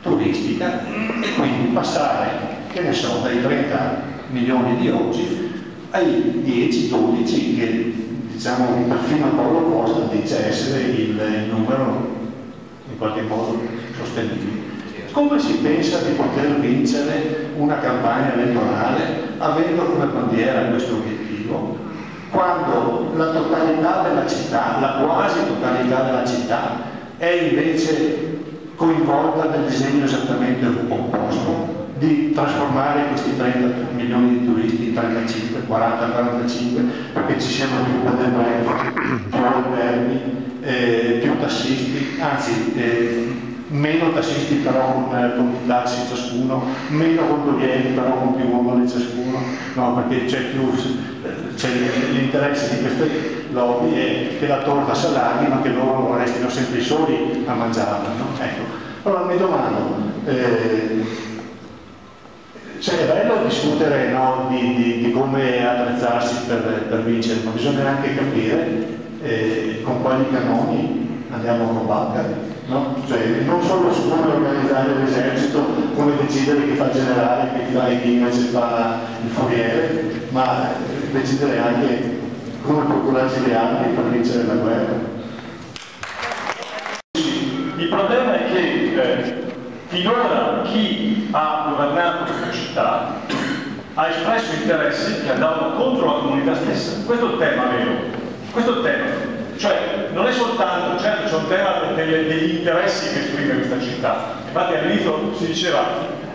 Speaker 13: turistica e quindi passare che ne so, dai 30 milioni di oggi ai 10-12 che diciamo perfino Paolo Costa dice essere il numero in qualche modo sostenibile. Come si pensa di poter vincere una campagna elettorale avendo come bandiera questo obiettivo quando la totalità della città, la quasi totalità della città è invece coinvolta nel disegno esattamente opposto di trasformare questi 30 milioni di turisti in 35, 40, 45 perché ci siano più bed più alberghi, eh, più tassisti, anzi eh, meno tassisti però con, eh, con taxi ciascuno, meno gondolieri però con più gondole ciascuno, no, perché c'è più c'è l'interesse di queste lobby è che la torta s'allarghi ma che loro restino sempre soli a mangiarla. No? Ecco. Allora mi domando, eh, cioè è bello discutere no, di, di, di, come attrezzarsi per, per, vincere, ma bisogna anche capire eh, con quali canoni andiamo a combattere. No? Cioè, non solo su come organizzare l'esercito, come decidere chi fa il generale, chi fa e chi fa il furiere, ma decidere anche come procurarsi le armi per vincere la guerra.
Speaker 4: Il problema è che eh, finora chi ha governato questa città ha espresso interessi che andavano contro la comunità stessa. Questo è il tema vero. Questo è il tema. Cioè, non è soltanto, certo c'è un tema degli, degli interessi che esprime questa città. Infatti all'inizio si diceva,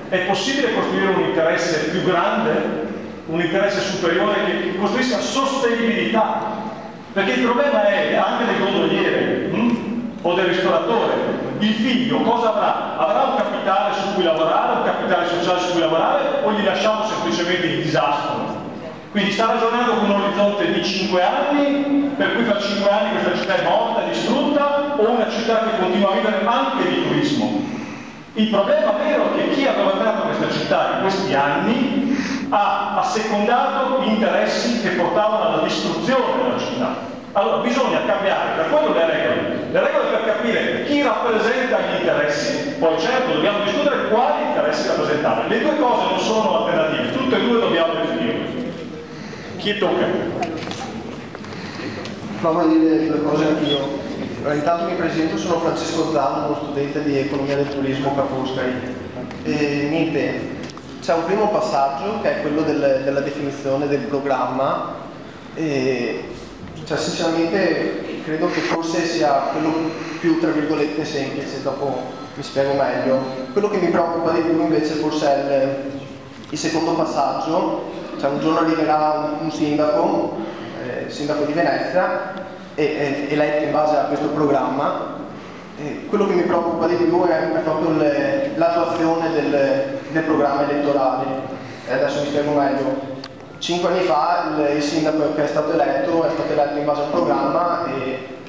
Speaker 4: è possibile costruire un interesse più grande, un interesse superiore che costruisca sostenibilità? Perché il problema è anche del gondoliere hm? o del ristoratore. Il figlio cosa avrà? Avrà un capitale su cui lavorare, un capitale sociale su cui lavorare o gli lasciamo semplicemente il disastro? Quindi sta ragionando con un orizzonte di 5 anni, per cui fra 5 anni questa città è morta, distrutta, o una città che continua a vivere anche di turismo. Il problema vero è che chi ha governato questa città in questi anni ha assecondato interessi che portavano alla distruzione della città. Allora bisogna cambiare per quello le regole. Le regole per capire chi rappresenta gli interessi, poi certo dobbiamo discutere quali interessi rappresentare. Le due cose non sono alternative, tutte e due dobbiamo definire. Chi tocca?
Speaker 14: Provo a dire due cose anch'io. Intanto mi presento, sono Francesco Zano, uno studente di economia del turismo a Foscari. E niente, c'è un primo passaggio che è quello del, della definizione del programma. E, cioè, sinceramente credo che forse sia quello più tra virgolette semplice, dopo mi spiego meglio. Quello che mi preoccupa di più invece forse è il, il secondo passaggio cioè un giorno arriverà un, un sindaco, eh, sindaco di Venezia, e, e, eletto in base a questo programma. E quello che mi preoccupa di più è proprio l'attuazione del, del, programma elettorale. E adesso mi spiego meglio. Cinque anni fa il, il sindaco che è stato eletto è stato eletto in base al programma e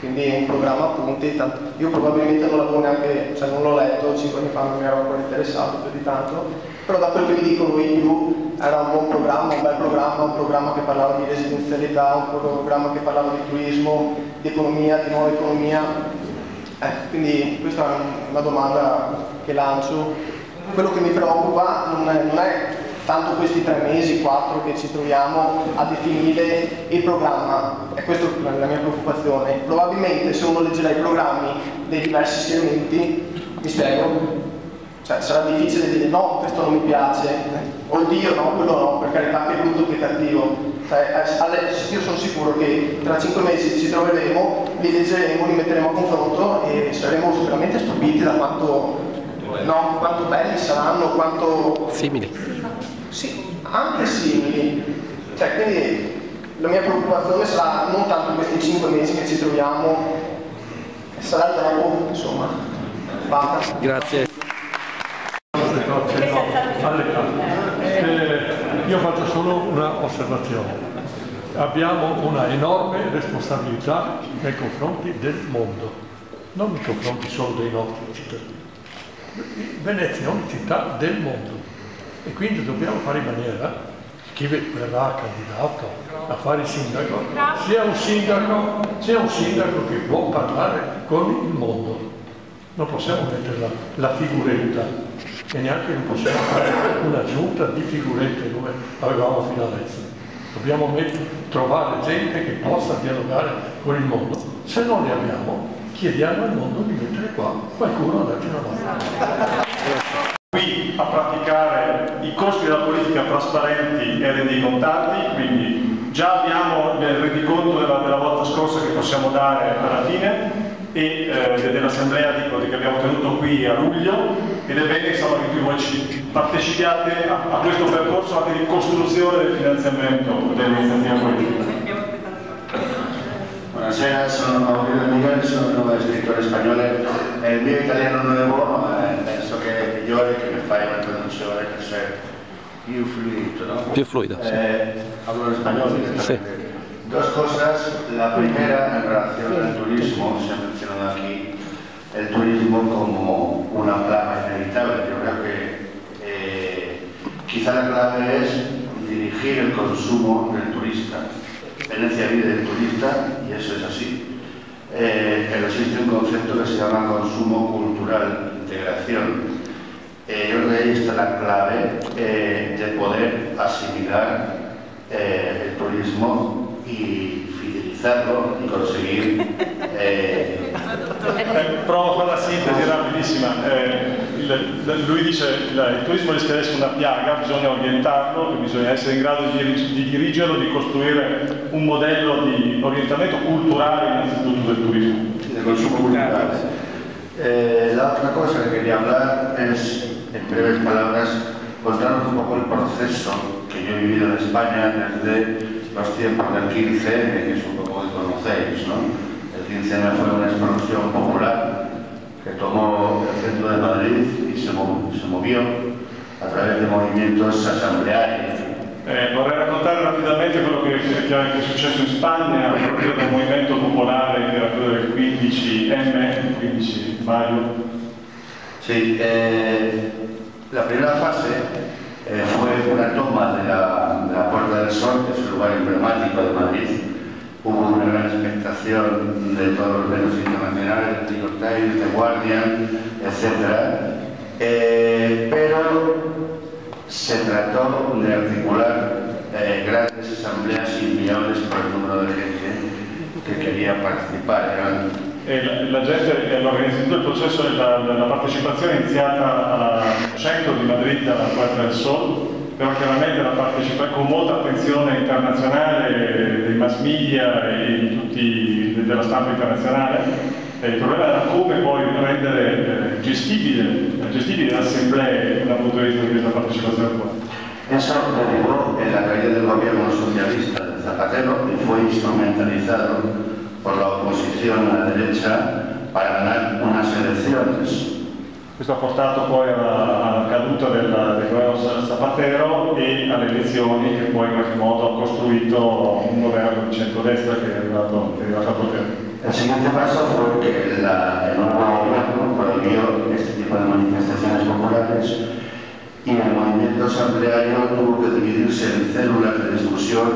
Speaker 14: quindi è un programma appunti, io probabilmente non l'avevo neanche, cioè non l'ho letto, cinque anni fa non mi ero ancora interessato più di tanto, però da quel che mi dicono i più era un buon programma, un bel programma, un programma che parlava di residenzialità, un programma che parlava di turismo, di economia, di nuova economia. Eh, quindi questa è una domanda che lancio. Quello che mi preoccupa non è, non è tanto questi tre mesi, quattro che ci troviamo a definire il programma, e questa è la mia preoccupazione. Probabilmente se uno leggerà i programmi dei diversi schieramenti, mi spiego, cioè sarà difficile dire no, questo non mi piace, oddio no, quello no, per carità che brutto che cattivo. Cioè, eh, io sono sicuro che tra cinque mesi ci troveremo, li leggeremo, li metteremo a confronto e saremo sicuramente stupiti da quanto, no, quanto belli saranno, quanto...
Speaker 5: Simili.
Speaker 14: Sì, anche simili. Cioè, quindi la mia preoccupazione sarà non tanto questi cinque mesi che ci troviamo, sarà il dopo, insomma. Basta.
Speaker 5: Grazie.
Speaker 3: Eh, io faccio solo una osservazione. Abbiamo una enorme responsabilità nei confronti del mondo, non nei confronti solo dei nostri cittadini. Venezia è una città del mondo e quindi dobbiamo fare in maniera che chi verrà candidato a fare il sindaco sia un sindaco, sia un sindaco che può parlare con il mondo. Non possiamo mettere la, la figuretta
Speaker 15: e neanche non possiamo fare una giunta di figurette come avevamo fino adesso. Dobbiamo trovare gente che possa dialogare con il mondo. Se non ne abbiamo, chiediamo al mondo di mettere qua qualcuno a darci una mano.
Speaker 4: Qui a praticare i costi della politica trasparenti e rendicontati, quindi già abbiamo il rendiconto della, della volta scorsa che possiamo dare alla fine e eh, dell'assemblea che abbiamo tenuto qui a luglio ed è bene insomma, che tutti voi ci partecipiate a, a, questo percorso anche di costruzione del finanziamento dell'iniziativa politica.
Speaker 16: Buonasera, sono Maurizio Miguel, sono un nuovo scrittore spagnolo. Il mio italiano non è buono, ma penso che è migliore che mi fai una traduzione per essere più fluido, ¿no?
Speaker 5: Più fluido.
Speaker 16: Eh, hablo en español
Speaker 5: Sí.
Speaker 16: Dos cosas. La primera, en relación al turismo, se ha mencionado aquí el turismo como una plaga inevitable. Yo creo que eh, quizá la clave es dirigir el consumo del turista. Venecia vive del turista y eso es así. Eh, pero existe un concepto que se llama consumo cultural, integración. Eh, yo creo que ahí está la clave eh, de poder asimilar eh, el turismo y fidelizarlo y conseguir...
Speaker 4: Eh... Provo a fare la sintesi rapidissima. Eh, il, lui dice che il turismo rischia di essere una piaga, bisogna orientarlo, bisogna essere in grado di, di dirigerlo, di costruire un modello di orientamento culturale innanzitutto del turismo.
Speaker 16: Del consumo culturale. Eh, la otra cosa que quería hablar es, en breves palabras, contaros un poco el proceso que yo he vivido en España desde los tiempos del 15 que supongo que conocéis. ¿no? El 15 fue una explosión popular que tomó el centro de Madrid y se, mov se movió a través de movimientos asamblearios.
Speaker 4: Eh, vorrei raccontare rapidamente quello che, che, è successo in Spagna, quello del movimento popolare che era quello del 15M, 15 maggio.
Speaker 16: Sì, eh, la prima fase eh, fue una toma de la, Puerta del Sol, que es un lugar emblemático de Madrid. Hubo una gran expectación de todos los medios internacionales, de New York Times, de Guardian, etc. Eh, pero se trató de articular grandes asambleas inviables por el número de gente que quería participar.
Speaker 4: La, gente, l'organizzazione del processo della, della partecipazione è iniziata al centro di Madrid, alla Puerta del Sol, però chiaramente la partecipa con molta attenzione internazionale dei mass media e tutti, della stampa internazionale. Il problema era come poi rendere eh, gestibile, gestibile le assemblee dal punto di vista di questa partecipazione qua.
Speaker 16: Eso derivó en la caída del gobierno socialista de Zapatero y fue instrumentalizado por la oposición a la derecha para ganar unas elecciones.
Speaker 4: Questo ha portato poi alla, alla caduta del, del governo Zapatero e alle elezioni che poi in qualche modo ha costruito un governo di centrodestra che è arrivato, è arrivato a potere.
Speaker 16: El siguiente paso fue que la, el nuevo gobierno prohibió este tipo de manifestaciones populares y el movimiento asambleario tuvo que dividirse en células de discusión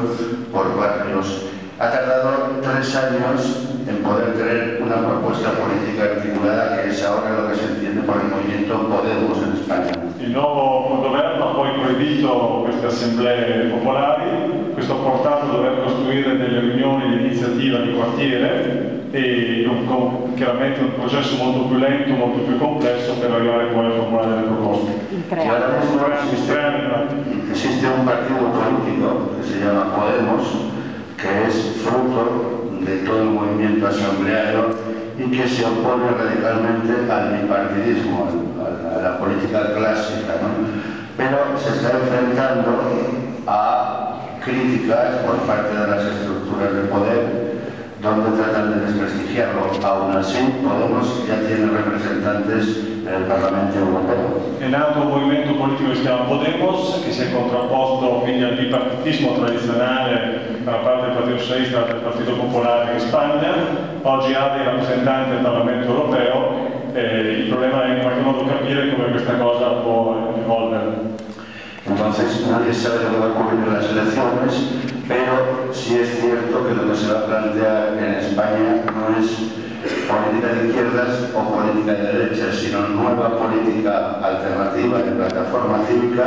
Speaker 16: por barrios ha tardado tres años en poder tener una propuesta política articulada che è ora lo che si entiende por il movimento Podemos in Spagna.
Speaker 4: Il nuovo governo ha poi proibito queste assemblee popolari, questo ha portato a dover costruire delle riunioni di iniziativa di quartiere e con chiaramente un processo molto più lento, molto più complesso per arrivare poi a formulare delle proposte.
Speaker 16: Esiste un partito politico che si chiama Podemos que es fruto de todo el movimiento asambleario y que se opone radicalmente al bipartidismo, a la, política clásica, ¿no? pero se está enfrentando a críticas por parte de las estructuras de poder donde tratan de desprestigiarlo. Aún así, Podemos ya tiene representantes en el Parlamento Europeo.
Speaker 4: È nato un movimento politico che si chiama Podemos, che si è contrapposto quindi al bipartitismo tradizionale da parte del Partito Socialista e del Partito Popolare in Spagna, oggi ha dei rappresentanti del Parlamento Europeo e il problema è in qualche modo capire come questa cosa può evolvere.
Speaker 16: Entonces nadie sabe lo que va a ocurrir en las elecciones, pero sí es cierto que lo que se va a plantear en España no es política de izquierdas o política de derecha, sino nueva política alternativa de plataforma cívica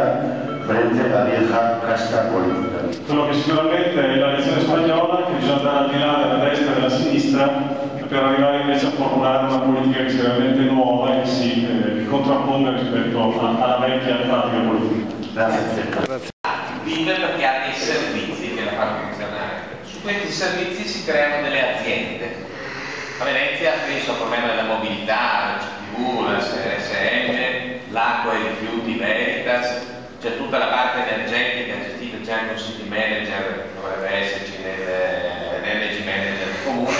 Speaker 16: frente a la vieja casta política.
Speaker 3: Quello che sicuramente la lezione spagnola, che bisogna andare al di là della destra e della sinistra per arrivare invece a formulare una politica che sia veramente nuova e che si eh, contrapponga rispetto a- alla vecchia pratica politica.
Speaker 16: Grazie.
Speaker 17: vive questi servizi si creano delle aziende. A Venezia penso al problema della mobilità, la CTV, la SRSM, l'acqua e i rifiuti Veritas, c'è tutta la parte energetica gestita già in un city manager, dovrebbe esserci nell'energy manager del comune.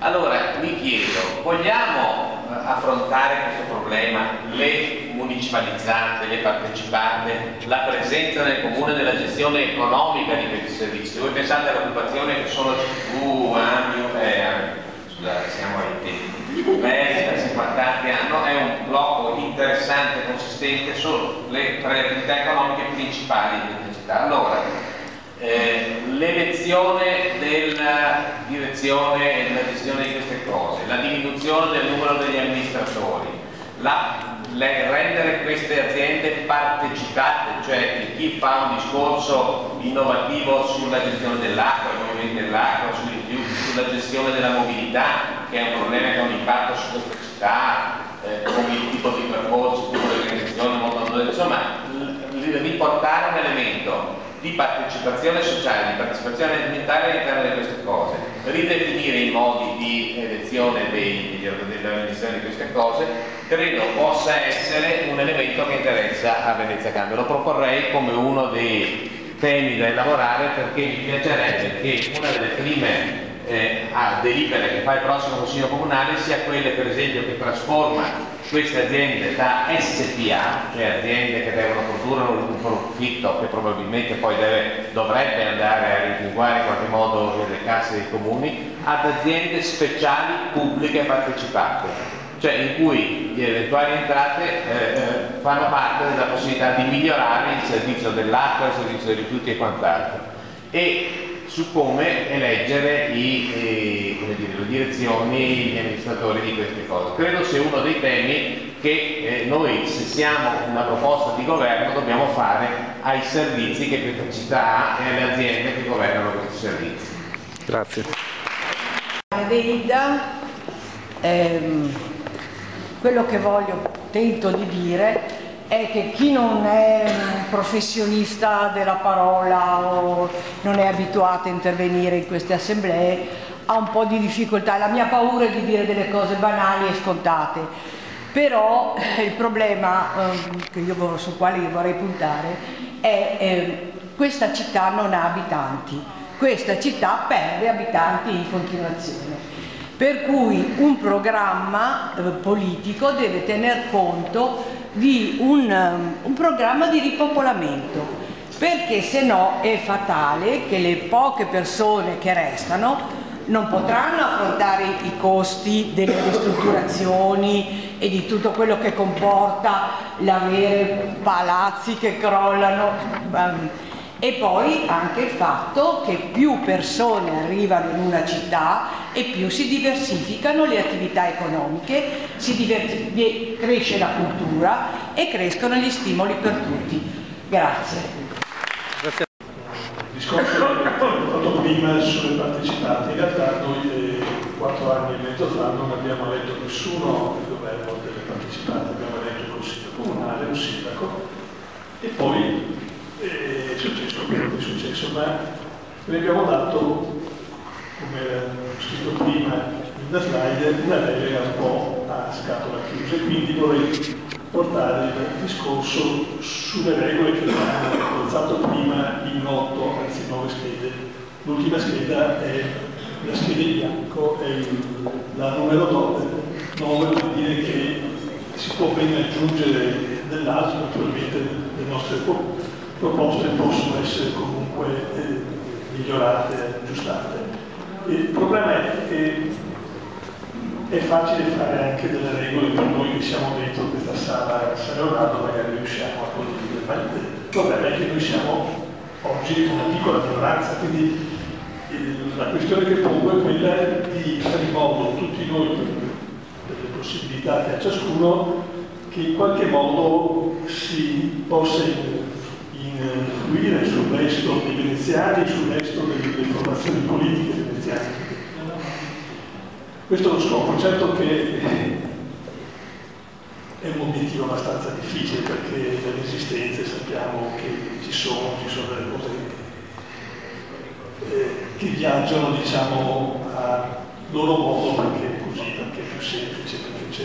Speaker 17: Allora mi chiedo, vogliamo eh, affrontare questo problema, le municipalizzate, le partecipate, la presenza nel comune della gestione economica di questi servizi? Voi pensate all'occupazione che sono CTV, AMIU, eh, scusate siamo ai tempi, Veritas, 50 anni hanno, è un blocco interessante, consistente, sono le tre attività economiche principali questa città. Allora, eh, l'elezione della direzione e della gestione di queste cose, la diminuzione del numero degli amministratori, la- le- rendere queste aziende partecipate, cioè chi fa un discorso innovativo sulla gestione dell'acqua, i movimenti dell'acqua, sui rifiuti, sulla gestione della mobilità, che è un problema che ha un impatto su questa città, eh, come il tipo di percorsi, tipo di organizzazione, modo- insomma, riportare un elemento di partecipazione sociale, di partecipazione ambientale all'interno di queste cose, ridefinire i modi di elezione dei, degli- dell'amministrazione di queste cose, credo possa essere un elemento che interessa a Venezia Cambio. Lo proporrei come uno dei temi da elaborare perché mi piacerebbe che una delle prime eh, a delibere che fa il prossimo Consiglio Comunale sia quelle per esempio che trasforma queste aziende da SPA, cioè aziende che devono produrre un profitto che probabilmente poi deve- dovrebbe andare a rimpinguare in qualche modo le casse dei comuni, ad aziende speciali pubbliche partecipate, cioè in cui le eventuali entrate eh, eh, fanno parte della possibilità di migliorare il servizio dell'acqua, il servizio dei rifiuti e quant'altro. E su come eleggere i, eh, come dire, le direzioni, gli amministratori di queste cose. Credo sia uno dei temi che eh, noi, se siamo una proposta di governo, dobbiamo fare ai servizi che questa città ha e alle aziende che governano questi servizi.
Speaker 5: Grazie.
Speaker 18: Margherita, ehm, quello che voglio, tento di dire, è che chi non è professionista della parola o non è abituato a intervenire in queste assemblee ha un po' di difficoltà. La mia paura è di dire delle cose banali e scontate, però eh, il problema che io sul quale io vorrei puntare è eh, questa città non ha abitanti, questa città perde abitanti in continuazione. Per cui un programma eh, politico deve tener conto di un, um, un programma di ripopolamento, perché se no è fatale che le poche persone che restano non potranno affrontare i costi delle ristrutturazioni e di tutto quello che comporta l'avere palazzi che crollano. E poi anche il fatto che più persone arrivano in una città e più si diversificano le attività economiche, si diversi- vi- cresce la cultura e crescono gli stimoli per tutti. Grazie.
Speaker 15: Il discorso che ho fatto prima sulle partecipate, in realtà noi eh, quattro anni e mezzo fa non abbiamo eletto nessuno del governo delle partecipate, abbiamo eletto il consiglio comunale, un sindaco e poi eh, quello che è successo, ma ne abbiamo dato, come ho scritto prima una slide, una delega un po' a scatola chiusa. E quindi vorrei portare il discorso sulle regole che abbiamo avanzato prima in otto, anzi nove schede. L'ultima scheda è la scheda in bianco, è la numero 9, 9 vuol dire che si può ben aggiungere dell'altro, naturalmente le nostre proposte possono essere comunque eh, migliorate, aggiustate. Il problema è che è facile fare anche delle regole per noi che siamo dentro questa sala, se ne Leonardo magari riusciamo a condividere, ma eh, il problema è che noi siamo oggi una piccola minoranza, quindi eh, la questione che pongo è quella di fare in modo tutti noi per le possibilità che ha ciascuno che in qualche modo si possa eh, influire resto dei veneziani, e sul resto delle formazioni politiche veneziane. Questo è lo scopo, certo che eh, è un obiettivo abbastanza difficile perché le esistenze sappiamo che ci sono, ci sono delle cose eh, che viaggiano diciamo a loro modo perché è così, perché è più semplice, perché c'è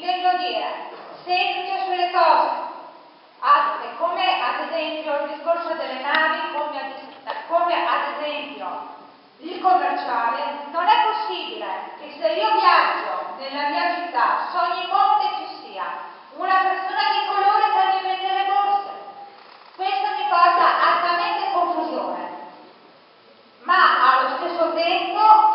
Speaker 19: intendo dire semplice sulle cose, alte, come ad esempio il discorso delle navi, come ad, come ad esempio il commerciale, non è possibile che se io viaggio nella mia città, su ogni monte ci sia una persona di colore per mi le borse. Questo mi porta altamente confusione, ma allo stesso tempo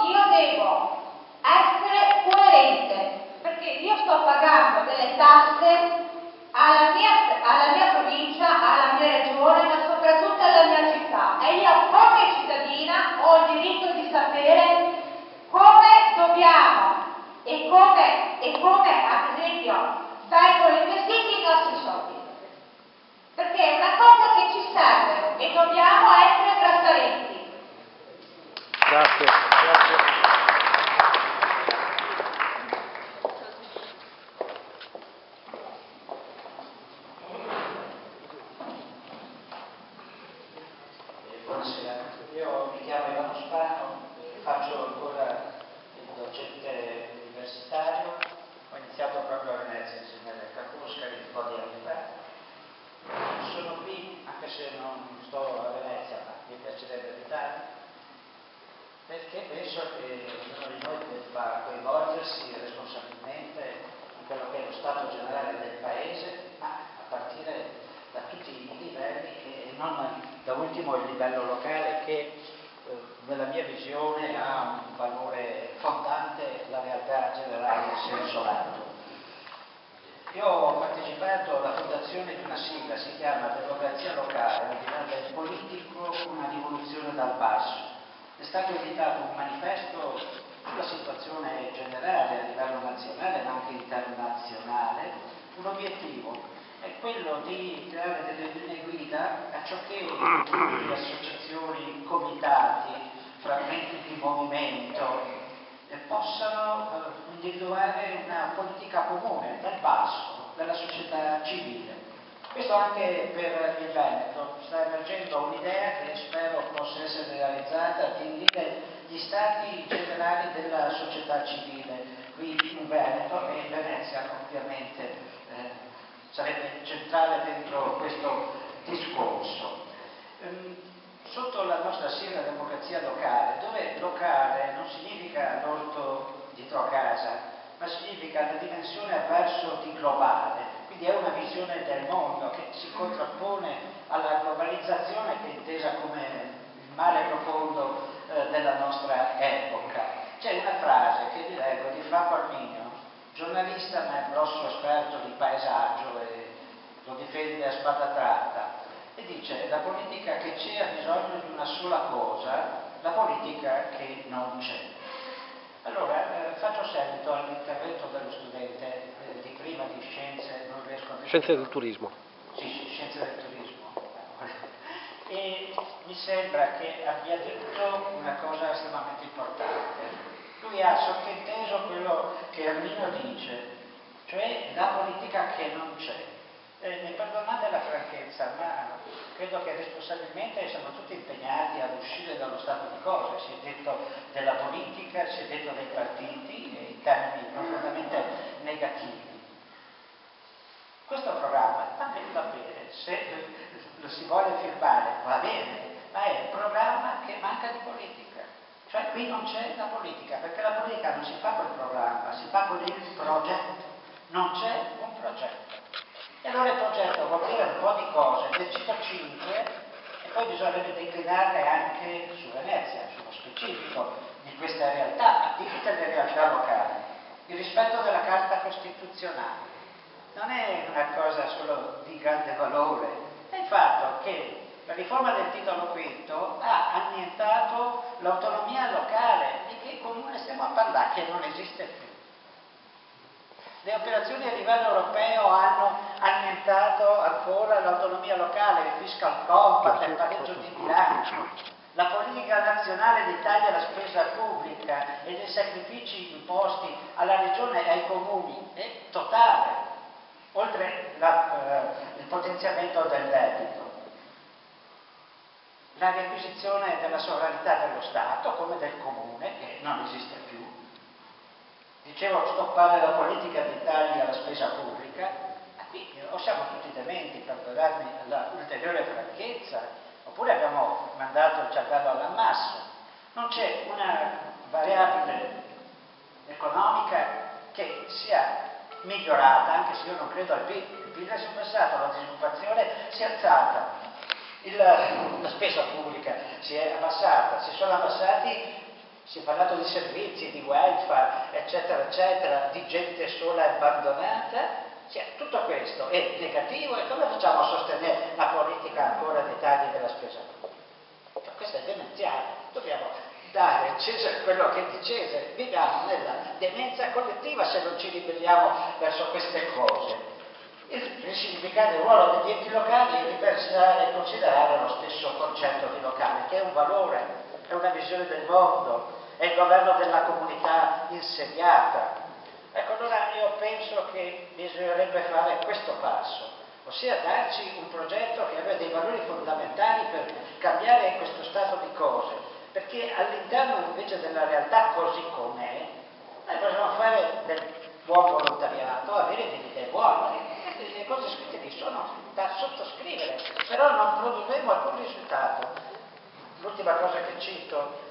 Speaker 19: dobbiamo essere trasparenti.
Speaker 7: Grazie.
Speaker 20: Dentro questo discorso. Um, sotto la nostra sigla democrazia locale, dove locale non significa l'orto dietro a casa, ma significa la dimensione avverso di globale, quindi è una visione del mondo che si contrappone alla globalizzazione che è intesa come il male profondo eh, della nostra epoca. C'è una frase che vi leggo di Franco Arminio, giornalista ma grosso esperto di paesaggio e lo difende a spada tratta, e dice la politica che c'è ha bisogno di una sola cosa, la politica che non c'è. Allora, eh, faccio seguito all'intervento dello studente eh, di prima di scienze, non riesco a
Speaker 5: Scienze del turismo.
Speaker 20: Sì, sì, scienze del turismo. (laughs) E mi sembra che abbia detto una cosa estremamente importante. Lui ha sottinteso quello che Armino dice, cioè la politica che non c'è. Eh, perdonate la franchezza, ma credo che responsabilmente siamo tutti impegnati ad uscire dallo stato di cose. Si è detto della politica, si è detto dei partiti in termini profondamente negativi. Questo programma va bene, se lo si vuole firmare va bene, ma è un programma che manca di politica. Cioè qui non c'è la politica, perché la politica non si fa col programma, si fa con il progetto. Non c'è un progetto. E allora il progetto vuol dire un po' di cose, ne cito 5 e poi bisognerebbe declinarle anche su Venezia, sullo specifico di questa realtà, di tutte le realtà locali. Il rispetto della Carta Costituzionale non è una cosa solo di grande valore, è il fatto che la riforma del titolo quinto ha annientato l'autonomia locale. Di che comune stiamo a parlare? Che non esiste più. Le operazioni a livello europeo hanno annientato ancora l'autonomia locale, il fiscal compact, il pareggio di bilancio, la politica nazionale di taglia alla spesa pubblica e dei sacrifici imposti alla regione e ai comuni è totale, oltre eh, il potenziamento del debito. La riacquisizione della sovranità dello Stato come del comune, che non esiste Dicevo stoppare la politica di tagli alla spesa pubblica, qui o siamo tutti dementi, perdonarmi l'ulteriore franchezza, oppure abbiamo mandato il cervello all'ammasso. Non c'è una variabile economica che sia migliorata, anche se io non credo al PIL. Il PIL è sempre la disoccupazione si è alzata, il, la spesa pubblica si è abbassata, si sono abbassati si è parlato di servizi, di welfare, eccetera, eccetera, di gente sola e abbandonata. Cioè, tutto questo è negativo e come facciamo a sostenere la politica ancora dei tagli della spesa pubblica? Cioè, questo è demenziale. Dobbiamo dare a Cesare quello che è di Cesare. Viviamo nella demenza collettiva se non ci ribelliamo verso queste cose. Il, significato del ruolo degli enti locali è ripensare e considerare lo stesso concetto di locale, che è un valore, è una visione del mondo, è il governo della comunità insediata. Ecco, allora io penso che bisognerebbe fare questo passo, ossia darci un progetto che abbia dei valori fondamentali per cambiare questo stato di cose, perché all'interno invece della realtà così com'è, noi possiamo fare del buon volontariato, avere delle idee buone, le cose scritte lì sono da sottoscrivere, però non produrremo alcun risultato. L'ultima cosa che cito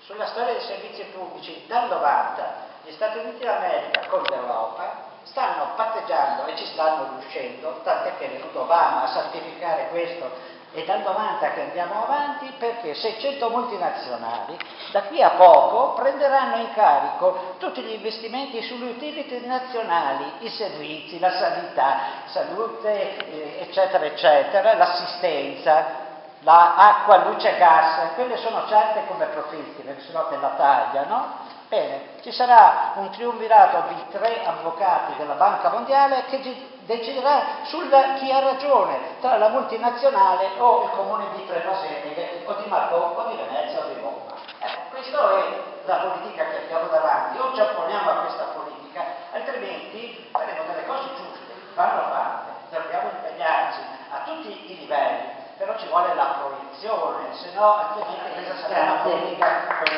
Speaker 20: sulla storia dei servizi pubblici dal 90 gli Stati Uniti d'America con l'Europa stanno patteggiando stanno riuscendo, tant'è che è venuto Obama a certificare questo è dal 90 che andiamo avanti perché 600 multinazionali da qui a poco prenderanno in carico tutti gli investimenti sulle utility nazionali, i servizi, la sanità, salute, eh, eccetera, eccetera, l'assistenza, la acqua, luce, gas, quelle sono certe come profitti, perché sennò te la tagliano. Bene, ci sarà un triumvirato di tre avvocati della Banca Mondiale che deciderà sul chi ha ragione tra la multinazionale o il comune di Trevasene o di Marco o di Venezia o di Roma. Ecco, questa è la politica che abbiamo davanti, o ci opponiamo a questa politica, altrimenti faremo delle cose giuste, vanno fatte, dobbiamo impegnarci a tutti i livelli, però ci vuole la proiezione, se no altrimenti questa sarà una politica con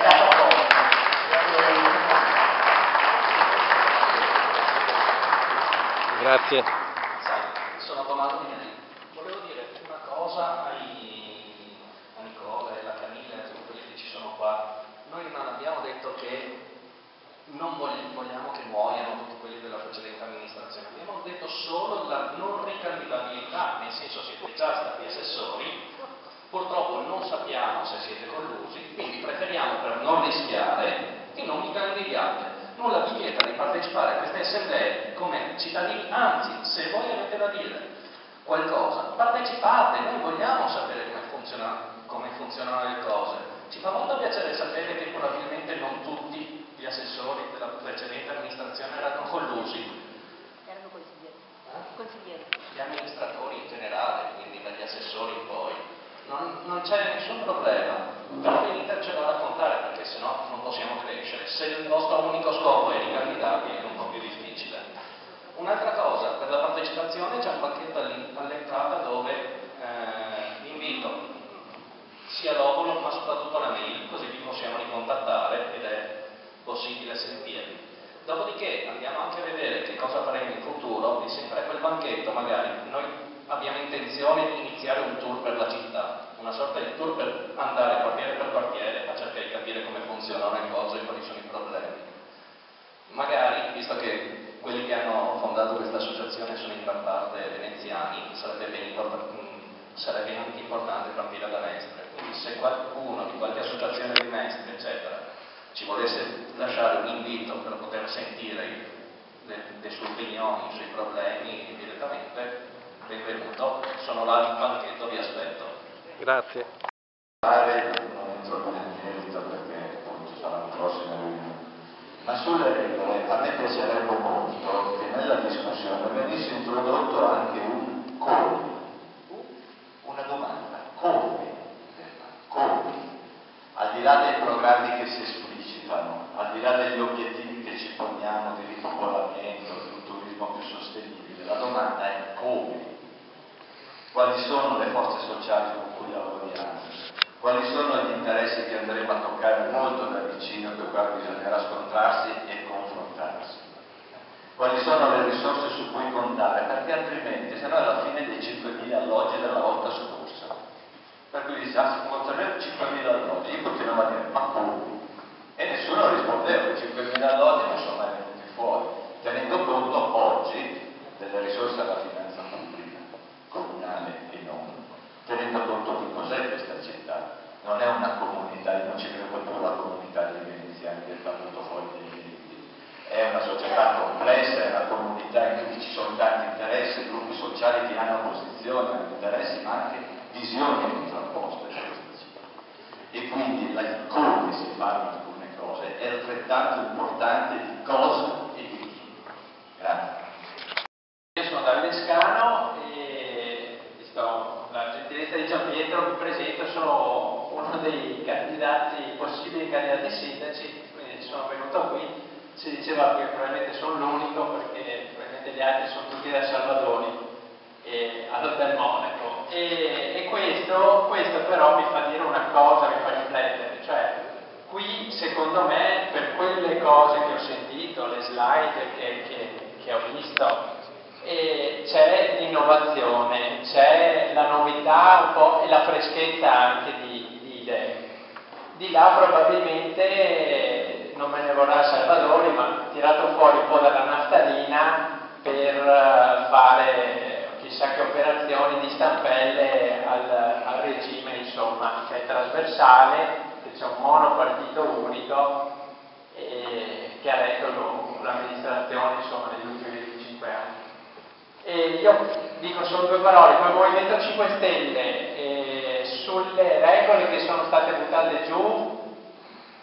Speaker 5: Grazie.
Speaker 21: Sono Tommaso Minelli. Volevo dire una cosa ai, a Nicola e alla Camilla e a tutti quelli che ci sono qua. Noi non abbiamo detto che non vogliamo che muoiano tutti quelli della precedente amministrazione, abbiamo detto solo la non ricandidabilità, nel senso siete già stati assessori, purtroppo non sappiamo se siete collusi, quindi preferiamo per non rischiare che non vi candidiate nulla vi vieta di partecipare a queste assemblee come cittadini, anzi, se voi avete da dire qualcosa, partecipate, noi vogliamo sapere come, funziona, come funzionano le cose. Ci fa molto piacere sapere che probabilmente non tutti gli assessori della precedente amministrazione erano collusi.
Speaker 1: Erano consiglieri. Eh? consiglieri.
Speaker 21: Gli amministratori in generale, quindi dagli assessori in poi. Non, non c'è nessun problema però venitecelo a raccontare perché sennò non possiamo crescere. Se il vostro unico scopo è ricandidabile è un po' più difficile. Un'altra cosa, per la partecipazione c'è un pacchetto all'entrata dove eh, invito sia l'ovulo ma soprattutto la mail, così vi possiamo ricontattare ed è possibile sentirvi. Dopodiché andiamo anche a vedere che cosa faremo in futuro e sempre quel banchetto magari noi abbiamo intenzione di iniziare un tour per la città una sorta di tour per andare quartiere per quartiere a cercare di capire come funzionano le cose e quali sono i problemi. Magari, visto che quelli che hanno fondato questa associazione sono in gran parte veneziani, sarebbe, mm, sarebbe anche importante partire da Mestre. Quindi se qualcuno di qualche associazione di Mestre, eccetera, ci volesse lasciare un invito per poter sentire le, le sue opinioni sui problemi direttamente, benvenuto, sono là in banchetto, vi aspetto.
Speaker 5: Grazie.
Speaker 16: Non entro nel merito perché appunto sarà un prossimo riunione. Ma sulle regole a me piacerebbe molto che nella discussione venisse introdotto anche un come, una domanda, come, come, al di là dei programmi che si esplicitano, al di là degli obiettivi che ci poniamo di ripopolamento, di un turismo più sostenibile, la domanda è come quali sono le forze sociali con cui lavoriamo, quali sono gli interessi che andremo a toccare molto da vicino, con i quali bisognerà scontrarsi e confrontarsi, quali sono le risorse su cui contare, perché altrimenti se no è la fine dei 5.000 alloggi della volta scorsa. Per cui diciamo, si conterremo 5.000 alloggi, io continuavo a dire, ma come? E nessuno rispondeva, 5.000 alloggi non sono mai venuti fuori, tenendo conto oggi delle risorse alla finanza pubblica comunale e non, tenendo conto di cos'è questa città. Non è una comunità, io non ci credo proprio la comunità dei veneziani che fa venuto fuori dei diritti. È una società complessa, è una comunità in cui ci sono tanti interessi, gruppi sociali che hanno posizioni, interessi, ma anche visioni contrapposte su questa città. E quindi la, come si fanno alcune cose è altrettanto importante di cosa e di chi. Grazie.
Speaker 21: Io sono Davide Scano la gentilezza di Gian Pietro mi presento, sono uno dei candidati, possibili candidati sindaci, quindi sono venuto qui, si diceva che probabilmente sono l'unico perché probabilmente gli altri sono tutti da Salvadori e all'Hotel Monaco e, e questo, questo però mi fa dire una cosa, mi fa riflettere, cioè qui secondo me per quelle cose che ho sentito, le slide che, che, che ho visto, e c'è l'innovazione, c'è la novità un po' e la freschezza anche di, di idee. Di là probabilmente non me ne vorrà Salvadori, ma tirato fuori un po' dalla naftalina per fare
Speaker 22: chissà che operazioni di stampelle al, al regime, insomma, che è trasversale, che c'è un monopartito unico eh, che ha retto l'amministrazione insomma, negli ultimi 25 anni. E io dico solo due parole, come Movimento 5 Stelle, eh, sulle regole che sono state buttate giù,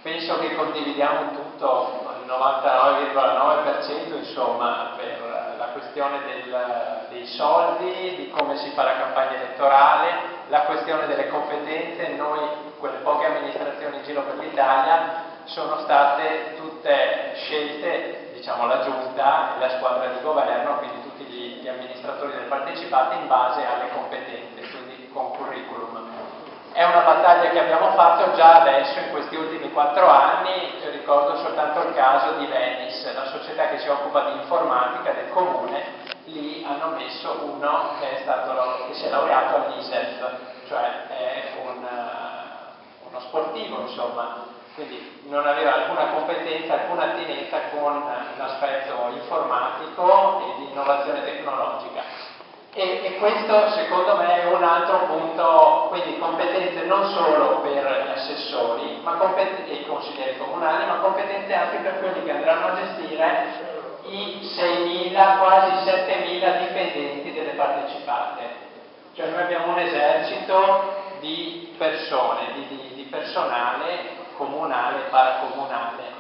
Speaker 22: penso che condividiamo tutto, 99,9% insomma, per la questione del, dei soldi, di come si fa la campagna elettorale, la questione delle competenze, noi, quelle poche amministrazioni in giro per l'Italia, sono state tutte scelte, diciamo la giunta la squadra di governo, quindi tutti gli, gli amministratori del partecipato in base alle competenze, quindi con curriculum. È una battaglia che abbiamo fatto già adesso in questi ultimi quattro anni, ricordo soltanto il caso di Venice, la società che si occupa di informatica del comune, lì hanno messo uno che, è stato, che si è laureato all'ISEF, cioè è un, uno sportivo insomma, quindi non aveva alcuna competenza, alcuna attinenza con l'aspetto informatico e di innovazione tecnologica. E, e, questo secondo me è un altro punto, quindi competenze non solo per gli assessori e i consiglieri comunali, ma competenze anche per quelli che andranno a gestire i 6.000, quasi 7.000 dipendenti delle partecipate. Cioè noi abbiamo un esercito di persone, di, di, di personale comunale e paracomunale.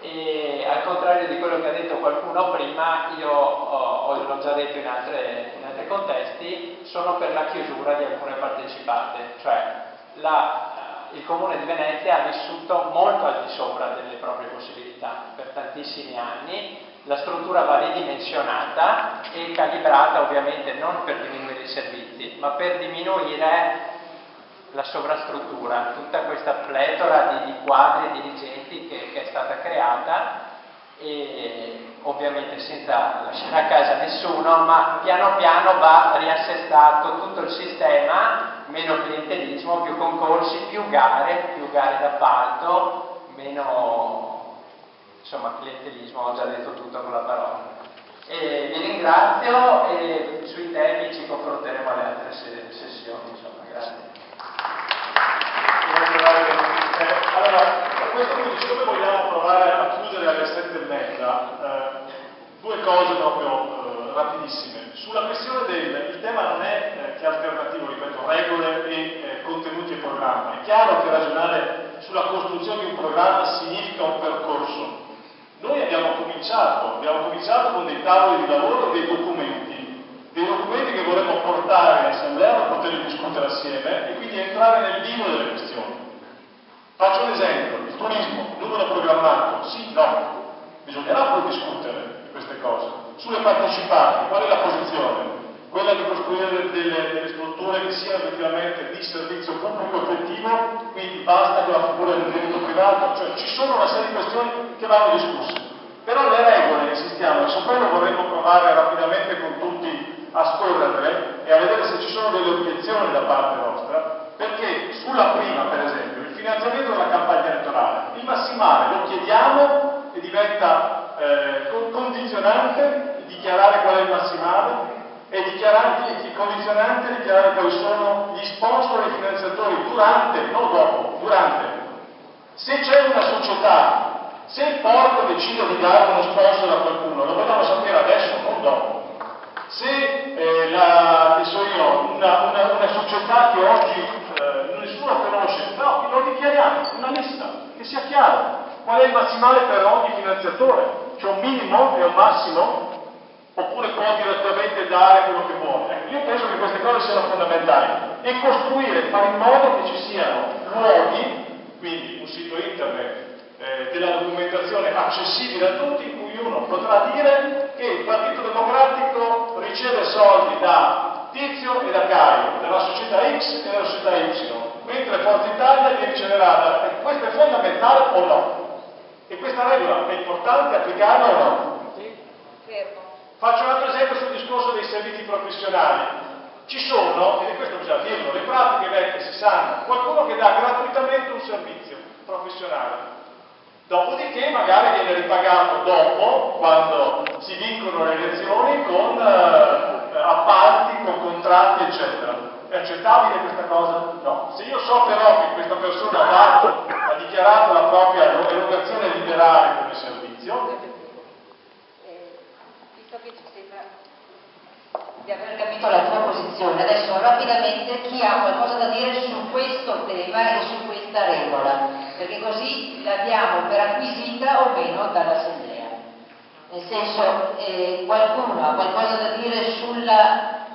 Speaker 22: E al contrario di quello che ha detto qualcuno prima, io ho, l'ho già detto in, altre, in, altri contesti, sono per la chiusura di alcune partecipate, cioè la, il Comune di Venezia ha vissuto molto al di sopra delle proprie possibilità per tantissimi anni, la struttura va ridimensionata e calibrata ovviamente non per diminuire i servizi, ma per diminuire la sovrastruttura, tutta questa pletora di, di quadri e dirigenti che, che, è stata creata e ovviamente senza lasciare a casa nessuno, ma piano piano va riassestato tutto il sistema, meno clientelismo, più concorsi, più gare, più gare d'appalto, meno insomma clientelismo, ho già detto tutto con la parola. E vi ringrazio e sui temi ci confronteremo alle altre sessioni, insomma, grazie.
Speaker 4: Allora, a questo punto, siccome vogliamo provare a chiudere alle sette e mezza, eh, due cose proprio eh, rapidissime. Sulla questione del il tema non è eh, che alternativo, ripeto, regole e eh, contenuti e programma. È chiaro che ragionare sulla costruzione di un programma significa un percorso. Noi abbiamo cominciato, abbiamo cominciato con dei tavoli di lavoro e dei documenti, dei documenti che vorremmo portare in assemblea per poterli discutere assieme e quindi entrare nel vivo delle questioni. Faccio un esempio, il turismo, numero programmato, sì, no, bisognerà poi discutere di queste cose. Sulle partecipanti, qual è la posizione? Quella di costruire delle, delle strutture che siano effettivamente di servizio pubblico effettivo, quindi basta con la figura del diritto privato, cioè ci sono una serie di questioni che vanno discusse. Però le regole, insistiamo, e su quello vorremmo provare rapidamente con tutti a scorrerle e a vedere se ci sono delle obiezioni da parte nostra, perché sulla prima, per esempio, il finanziamento della campagna elettorale, il massimale lo chiediamo e diventa eh, condizionante dichiarare qual è il massimale e condizionante dichiarare quali sono gli sponsor e i finanziatori durante, non dopo, durante. Se c'è una società, se il porto decide di dare uno sponsor a qualcuno, lo vogliamo sapere adesso, non dopo. Se eh, la, so io, una, una, una, società che oggi eh, nessuno conosce, no, lo dichiariamo, una lista, che sia chiaro. Qual è il massimale per ogni finanziatore? C'è un minimo e un massimo? Oppure può direttamente dare quello che vuole? Ecco, io penso che queste cose siano fondamentali e costruire, fare in modo che ci siano luoghi, quindi un sito internet, eh, della documentazione accessibile a tutti in cui uno potrà dire che il Partito Democratico riceve soldi da Tizio e da Caio, della società X e della società Y, mentre Forza Italia li riceverà da... E questo è fondamentale o no? E questa regola è importante applicarla o no? Faccio un altro esempio sul discorso dei servizi professionali. Ci sono, e di questo bisogna dirlo, le pratiche vecchie si sanno, qualcuno che dà gratuitamente un servizio professionale Dopodiché magari viene ripagato dopo, quando si vincono le elezioni, con eh, appalti, con contratti, eccetera. È accettabile questa cosa? No. Se io so però che questa persona ha, dato, ha dichiarato la propria erogazione liberale come servizio,
Speaker 1: visto che ci sembra di aver capito la tua posizione, adesso rapidamente chi ha qualcosa da dire su questo tema e su questa regola, perché così la diamo per acquisita o meno dall'Assemblea. Nel senso, eh, qualcuno ha qualcosa da dire sulla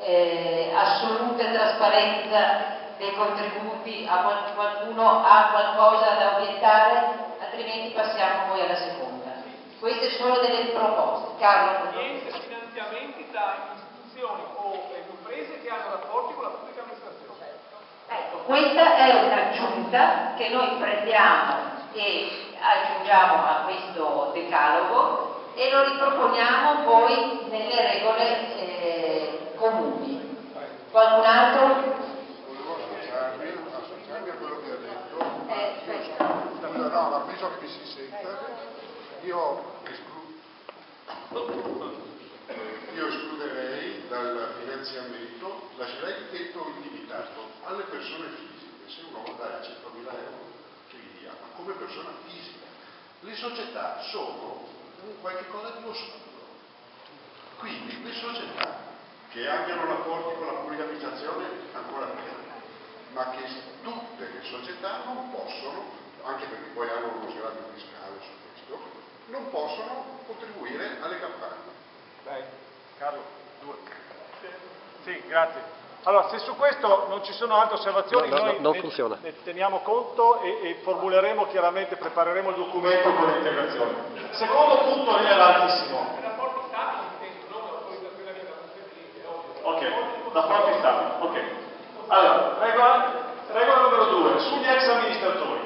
Speaker 1: eh, assoluta trasparenza dei contributi, qualcuno ha qualcosa da obiettare, altrimenti passiamo poi alla seconda. Queste sono delle proposte. Carlo.
Speaker 23: Niente finanziamenti da istituzioni o imprese che hanno rapporti con la pubblica amministrazione.
Speaker 1: Ecco, questa è un'aggiunta che noi prendiamo e aggiungiamo a questo decalogo e lo riproponiamo poi nelle regole eh, comuni. Qualcun altro?
Speaker 24: Volevo associarmi, associarmi a quello che ha detto.
Speaker 1: Eh,
Speaker 24: Scusa, no, ma penso che mi si senta. Io, esclu- io escluderei dal finanziamento, lascerei il tetto illimitato alle persone fisiche. Se uno vuole dare 100.000 euro, che li dia, ma come persona fisica. Le società sono un qualche cosa di oscuro. Quindi le società che abbiano rapporti con la pubblica amministrazione ancora meno, ma che tutte le società non possono, anche perché poi hanno uno sgravio fiscale su questo, non possono contribuire alle campagne.
Speaker 4: Dai, Carlo, due. Sì, grazie. Allora, se su questo non ci sono altre osservazioni,
Speaker 5: No, no,
Speaker 4: noi
Speaker 5: no, non
Speaker 4: ne,
Speaker 5: funziona.
Speaker 4: ne teniamo conto e, e formuleremo chiaramente, prepareremo il documento con le integrazioni. Secondo punto rilevantissimo. Ok, rapporti stati, ok. Allora, regola, regola numero due, sugli ex amministratori.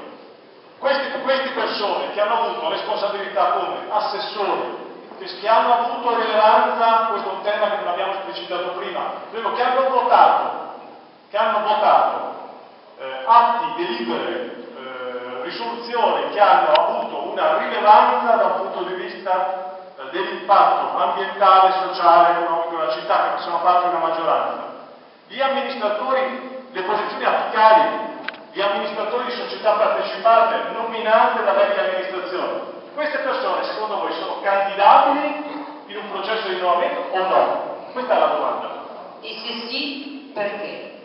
Speaker 4: Questi, queste persone che hanno avuto responsabilità come assessori, che, hanno avuto rilevanza, questo è un tema che non abbiamo esplicitato prima, primo, che hanno votato, che hanno votato eh, atti, delibere, eh, risoluzioni che hanno avuto una rilevanza da un punto di vista eh, dell'impatto ambientale, sociale, economico della città, che sono fatte una maggioranza. Gli amministratori, le posizioni apicali, gli amministratori di società partecipate nominate da vecchie amministrazioni, queste persone secondo voi sono candidabili in un processo di rinnovamento o no? Questa è la domanda.
Speaker 1: E se sì, perché?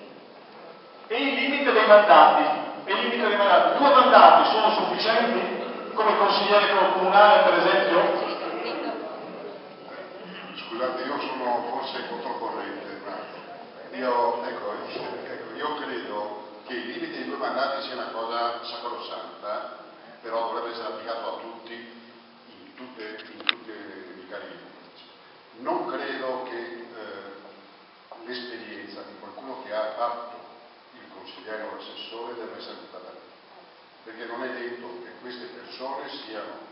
Speaker 4: E il limite dei mandati? E il limite dei mandati? Due mandati sono sufficienti come consigliere comunale per esempio?
Speaker 24: Scusate, io sono forse controcorrente, ma io, ecco, ecco, io credo che il limite dei due mandati sia una cosa sacrosanta, però dovrebbe essere applicato a tutti in tutte, in tutte i carriere. Non credo che eh, l'esperienza di qualcuno che ha fatto il consigliere o l'assessore debba essere buttata lì, perché non è detto che queste persone siano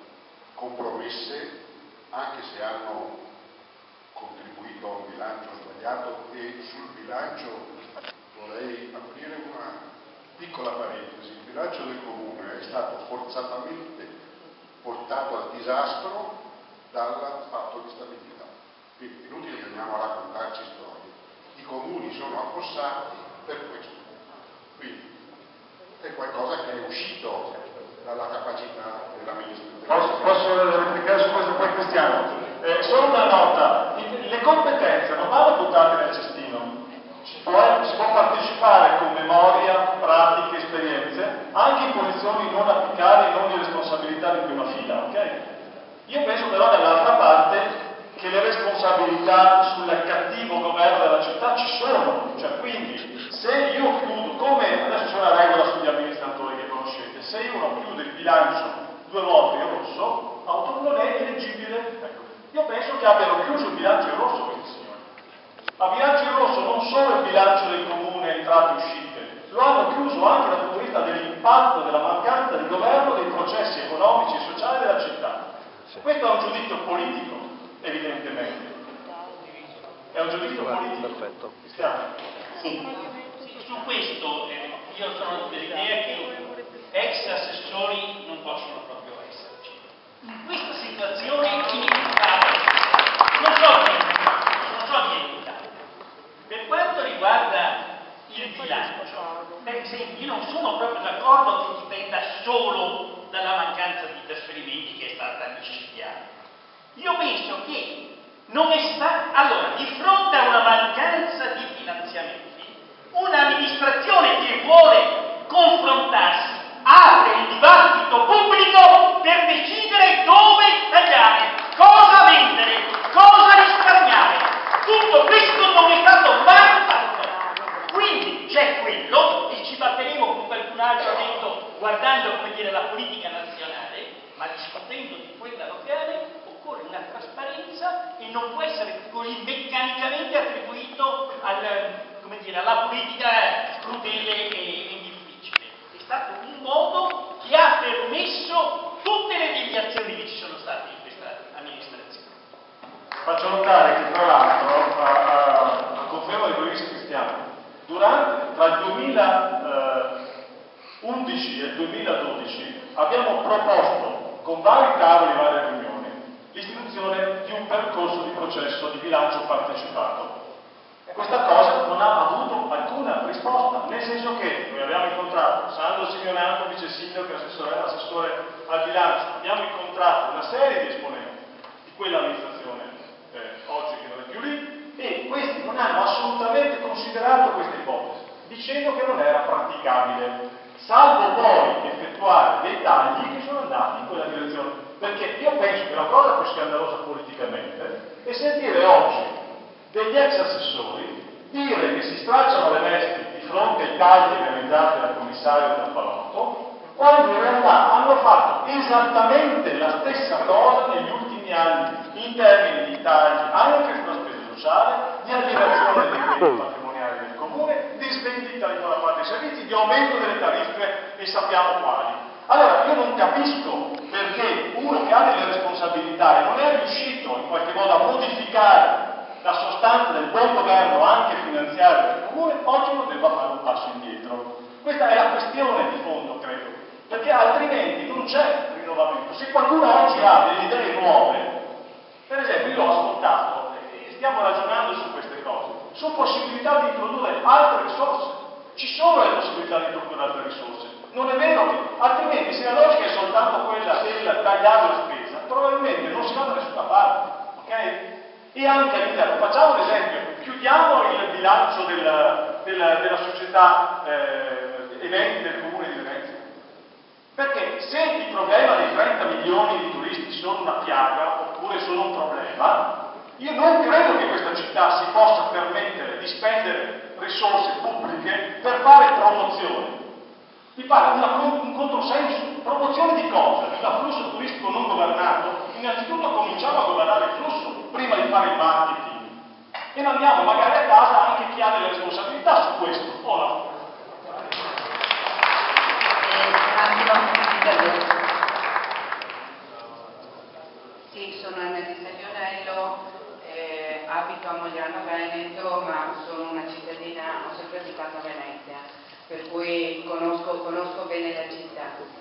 Speaker 24: compromesse anche se hanno contribuito a un bilancio sbagliato e sul bilancio vorrei aprire una piccola parentesi, bilancio del comune è stato forzatamente portato al disastro dal patto di stabilità. Quindi inutile che andiamo a raccontarci storie. I comuni sono affossati per questo. Quindi è qualcosa che è uscito dalla capacità dell'amministrazione.
Speaker 4: Posso, posso replicare su questo poi Cristiano? Eh, solo una nota, le competenze non vanno buttate nel cestino, si può, si può partecipare con memoria, pratiche, esperienze, anche in posizioni non apicali, non di responsabilità di prima fila, ok? Io penso però dall'altra parte che le responsabilità sul cattivo governo della città ci sono, cioè quindi se io chiudo, come adesso c'è una regola sugli amministratori che conoscete, se uno chiude il bilancio due volte in rosso, auto non è eleggibile. Ecco. Io penso che abbiano chiuso il bilancio in rosso questi signori. A bilancio in rosso non solo il bilancio del comune, entrate e uscite, lo hanno chiuso anche dal punto di vista dell'impatto, della mancanza di governo dei processi economici e sociali della città. Questo è un giudizio politico, evidentemente. È un giudizio politico.
Speaker 5: Perfetto.
Speaker 4: Cristiano.
Speaker 25: Su questo eh, io sono dell'idea
Speaker 26: Veneto, ma sono una cittadina, ho sempre abitato a Venezia, per cui conosco, conosco bene la città.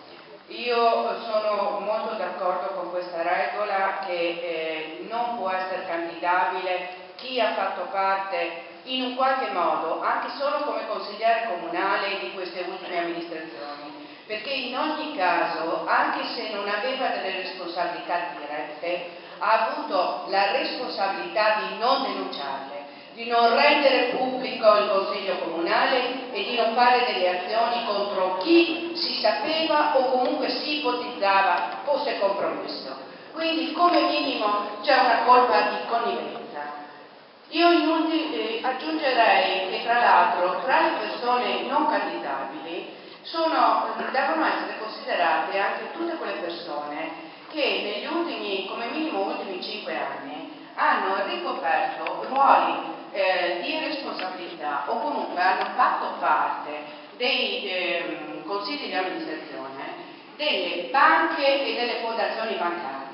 Speaker 26: Io sono molto d'accordo con questa regola che eh, non può essere candidabile chi ha fatto parte in un qualche modo, anche solo come consigliere comunale di queste ultime amministrazioni, perché in ogni caso, anche se non aveva delle responsabilità dirette, ha avuto la responsabilità di non denunciarle di non rendere pubblico il Consiglio Comunale e di non fare delle azioni contro chi si sapeva o comunque si ipotizzava fosse compromesso. Quindi come minimo c'è una colpa di connivenza. Io eh, aggiungerei che tra l'altro tra le persone non candidabili sono, eh, devono essere considerate anche tutte quelle persone che negli ultimi, come minimo ultimi cinque anni, hanno ricoperto ruoli eh, di responsabilità o comunque hanno fatto parte dei eh, consigli di amministrazione delle banche e delle fondazioni bancarie.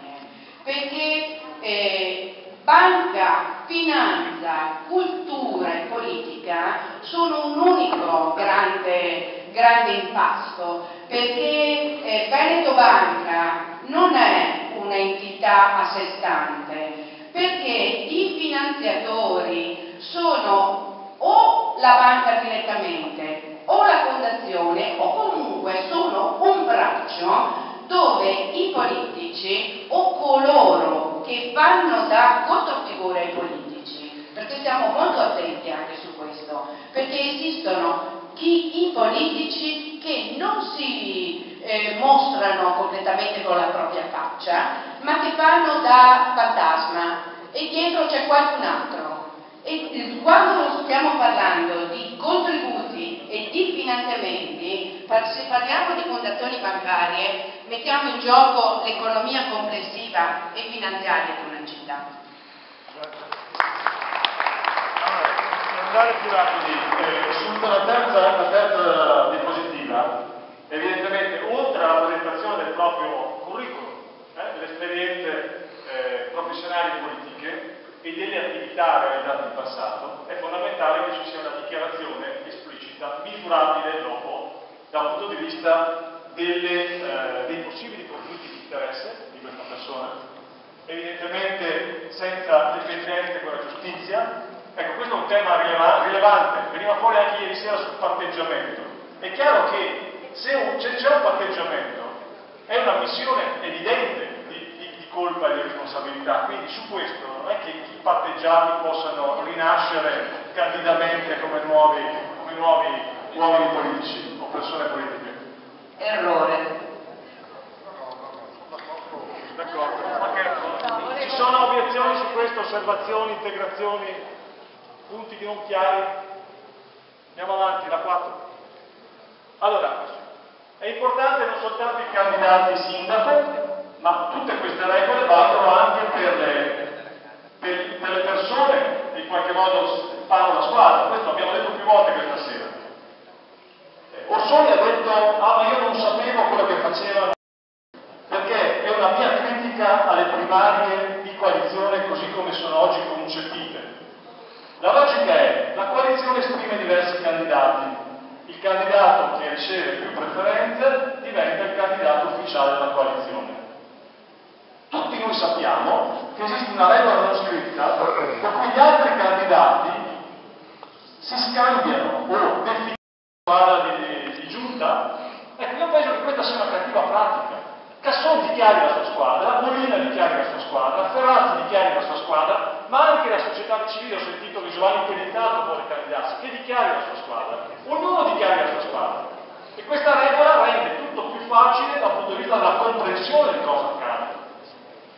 Speaker 26: Perché eh, banca, finanza, cultura e politica sono un unico grande, grande impasto. Perché eh, Veneto Banca non è un'entità a sé stante. Perché i finanziatori sono o la banca direttamente o la fondazione o comunque sono un braccio dove i politici o coloro che vanno da controfigura ai politici, perché siamo molto attenti anche su questo, perché esistono chi, i politici che non si eh, mostrano completamente con la propria faccia, ma che vanno da fantasma e dietro c'è qualcun altro. E quando stiamo parlando di contributi e di finanziamenti, se parliamo di fondazioni bancarie, mettiamo in gioco l'economia complessiva e finanziaria di una città.
Speaker 4: andare più rapidi, eh, sulla terza, la terza diapositiva, evidentemente oltre alla presentazione del proprio curriculum, eh, delle esperienze eh, professionali e politiche e delle attività realizzate in passato, è fondamentale che ci sia una dichiarazione esplicita, misurabile dopo, dal punto di vista delle, eh, dei possibili conflitti di interesse di questa persona, evidentemente senza dipendenze con la giustizia. Ecco, questo è un tema rilevante, veniva fuori anche ieri sera sul patteggiamento. È chiaro che se c'è un patteggiamento è una missione evidente colpa e di responsabilità. Quindi su questo non è che i patteggiati possano rinascere candidamente come nuovi, come nuovi uomini politici o persone politiche.
Speaker 1: Errore.
Speaker 4: D'accordo, perché ci sono obiezioni su questo, osservazioni, integrazioni, punti che non chiari? Andiamo avanti, la 4. Allora, è importante non soltanto i candidati sindaco, ma tutte queste regole valgono anche per le, per, per le persone in qualche modo fanno la squadra. Questo abbiamo detto più volte questa sera. Orsoni ha detto, ah ma io non sapevo quello che facevano, perché è una mia critica alle primarie di coalizione così come sono oggi concepite. La logica è, la coalizione esprime diversi candidati, il candidato che riceve più preferenze diventa il candidato ufficiale della coalizione. Tutti noi sappiamo che esiste una regola non scritta per cui gli altri candidati si scambiano o definiscono squadra di, di, di, giunta. Ecco, io penso che questa sia una cattiva pratica. Casson dichiari la sua squadra, Molina dichiari la sua squadra, Ferrazzi dichiari la sua squadra, ma anche la società civile, ho sentito che Giovanni Pelizzato vuole candidarsi, che dichiari la sua squadra. Ognuno dichiari la sua squadra. E questa regola rende tutto più facile dal punto di vista della comprensione di cosa accade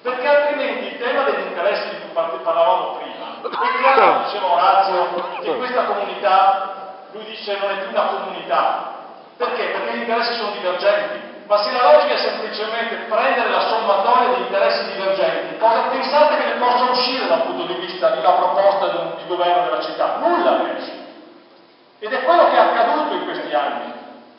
Speaker 4: perché altrimenti il tema degli interessi di cui parlavamo prima, è chiaro, diceva Orazio, che questa comunità, lui dice non è più una comunità, perché? Perché gli interessi sono divergenti, ma se la logica è semplicemente prendere la sommatoria degli interessi divergenti, cosa pensate che ne possa uscire dal punto di vista di una proposta di, un, di governo della città? Nulla ne Ed è quello che è accaduto in questi anni.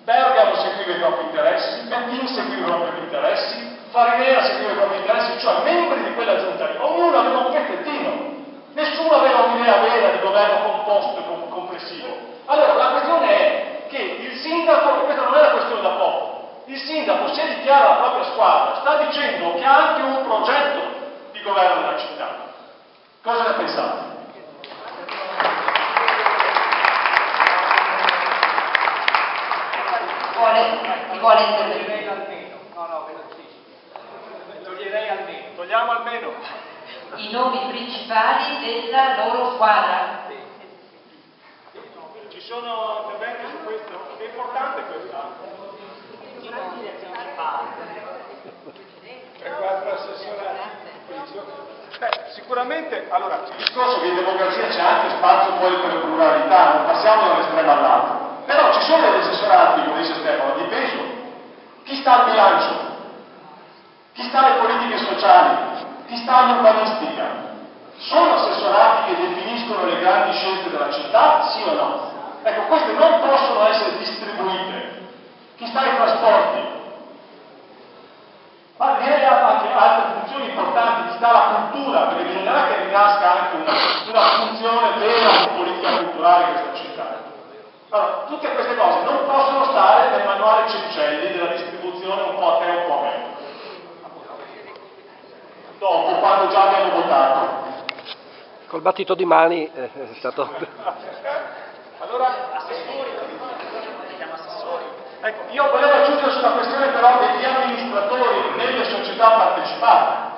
Speaker 4: Bergamo seguiva i propri interessi, Bettin seguiva i propri interessi, Farinea seguiva i propri interessi, cioè membri di quella giunta lì, ognuno aveva un pezzettino, nessuno aveva un'idea vera di governo composto e complessivo. Allora la questione è che il sindaco, e questa non è una questione da poco, il sindaco se dichiara la propria squadra sta dicendo che ha anche un progetto di governo della città. Cosa ne pensate?
Speaker 1: Vuole, vuole intervenire?
Speaker 23: Toglierei almeno.
Speaker 4: Togliamo almeno.
Speaker 1: I nomi principali della loro squadra.
Speaker 4: Ci sono interventi su questo? È importante questo.
Speaker 23: E quattro assessorati.
Speaker 4: Beh, sicuramente, allora, il discorso che in democrazia c'è anche spazio poi per le pluralità, non passiamo da un estremo all'altro. Però ci sono degli assessorati, come dice Stefano, di peso. Chi sta al bilancio? Chi sta alle politiche sociali? Chi sta all'urbanistica? Sono assessorati che definiscono le grandi scelte della città, sì o no? Ecco, queste non possono essere distribuite. Chi sta ai trasporti? Ma direi anche altre funzioni importanti, chi sta alla cultura, perché bisognerà che rinasca anche una, una funzione vera di politica culturale in questa città. Allora, tutte queste cose non possono stare nel manuale Cencelli della distribuzione un po' a te un po' a me dopo, quando già abbiamo votato.
Speaker 5: Col battito di mani è stato...
Speaker 4: allora, assessori, assessori. Ecco, io volevo aggiungere sulla questione però degli amministratori nelle società partecipate.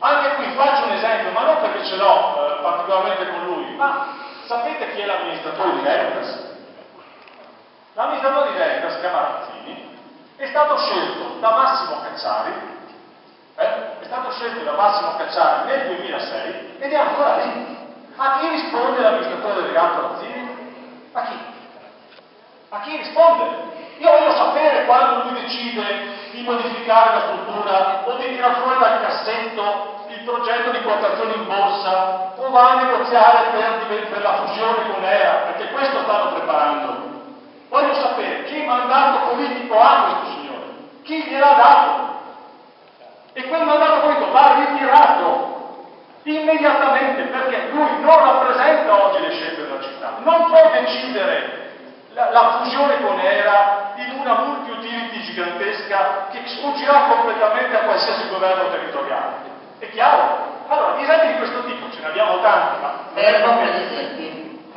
Speaker 4: Anche qui faccio un esempio, ma non perché ce l'ho eh, particolarmente con lui, ma sapete chi è l'amministratore di Veritas? L'amministratore di Veritas, si Razzini, è stato scelto da Massimo Cacciari, eh? è stato scelto da Massimo Cacciari nel 2006 ed è ancora lì. A chi risponde l'amministratore delegato Razzini? A chi? A chi risponde? Io voglio sapere quando lui decide di modificare la struttura o di tirare fuori dal cassetto il progetto di quotazione in borsa o va a negoziare per, per la fusione con ERA, perché questo stanno preparando. Voglio sapere che mandato politico ha questo signore, chi gliel'ha dato. E quel mandato politico va ritirato immediatamente perché lui non rappresenta oggi le scelte della città, non può decidere la, la fusione con ERA in una multi-utility gigantesca che sfuggirà completamente a qualsiasi governo territoriale. È chiaro? Allora, di esempi di questo tipo ce ne abbiamo tanti, ma...
Speaker 1: Fermo per esempi.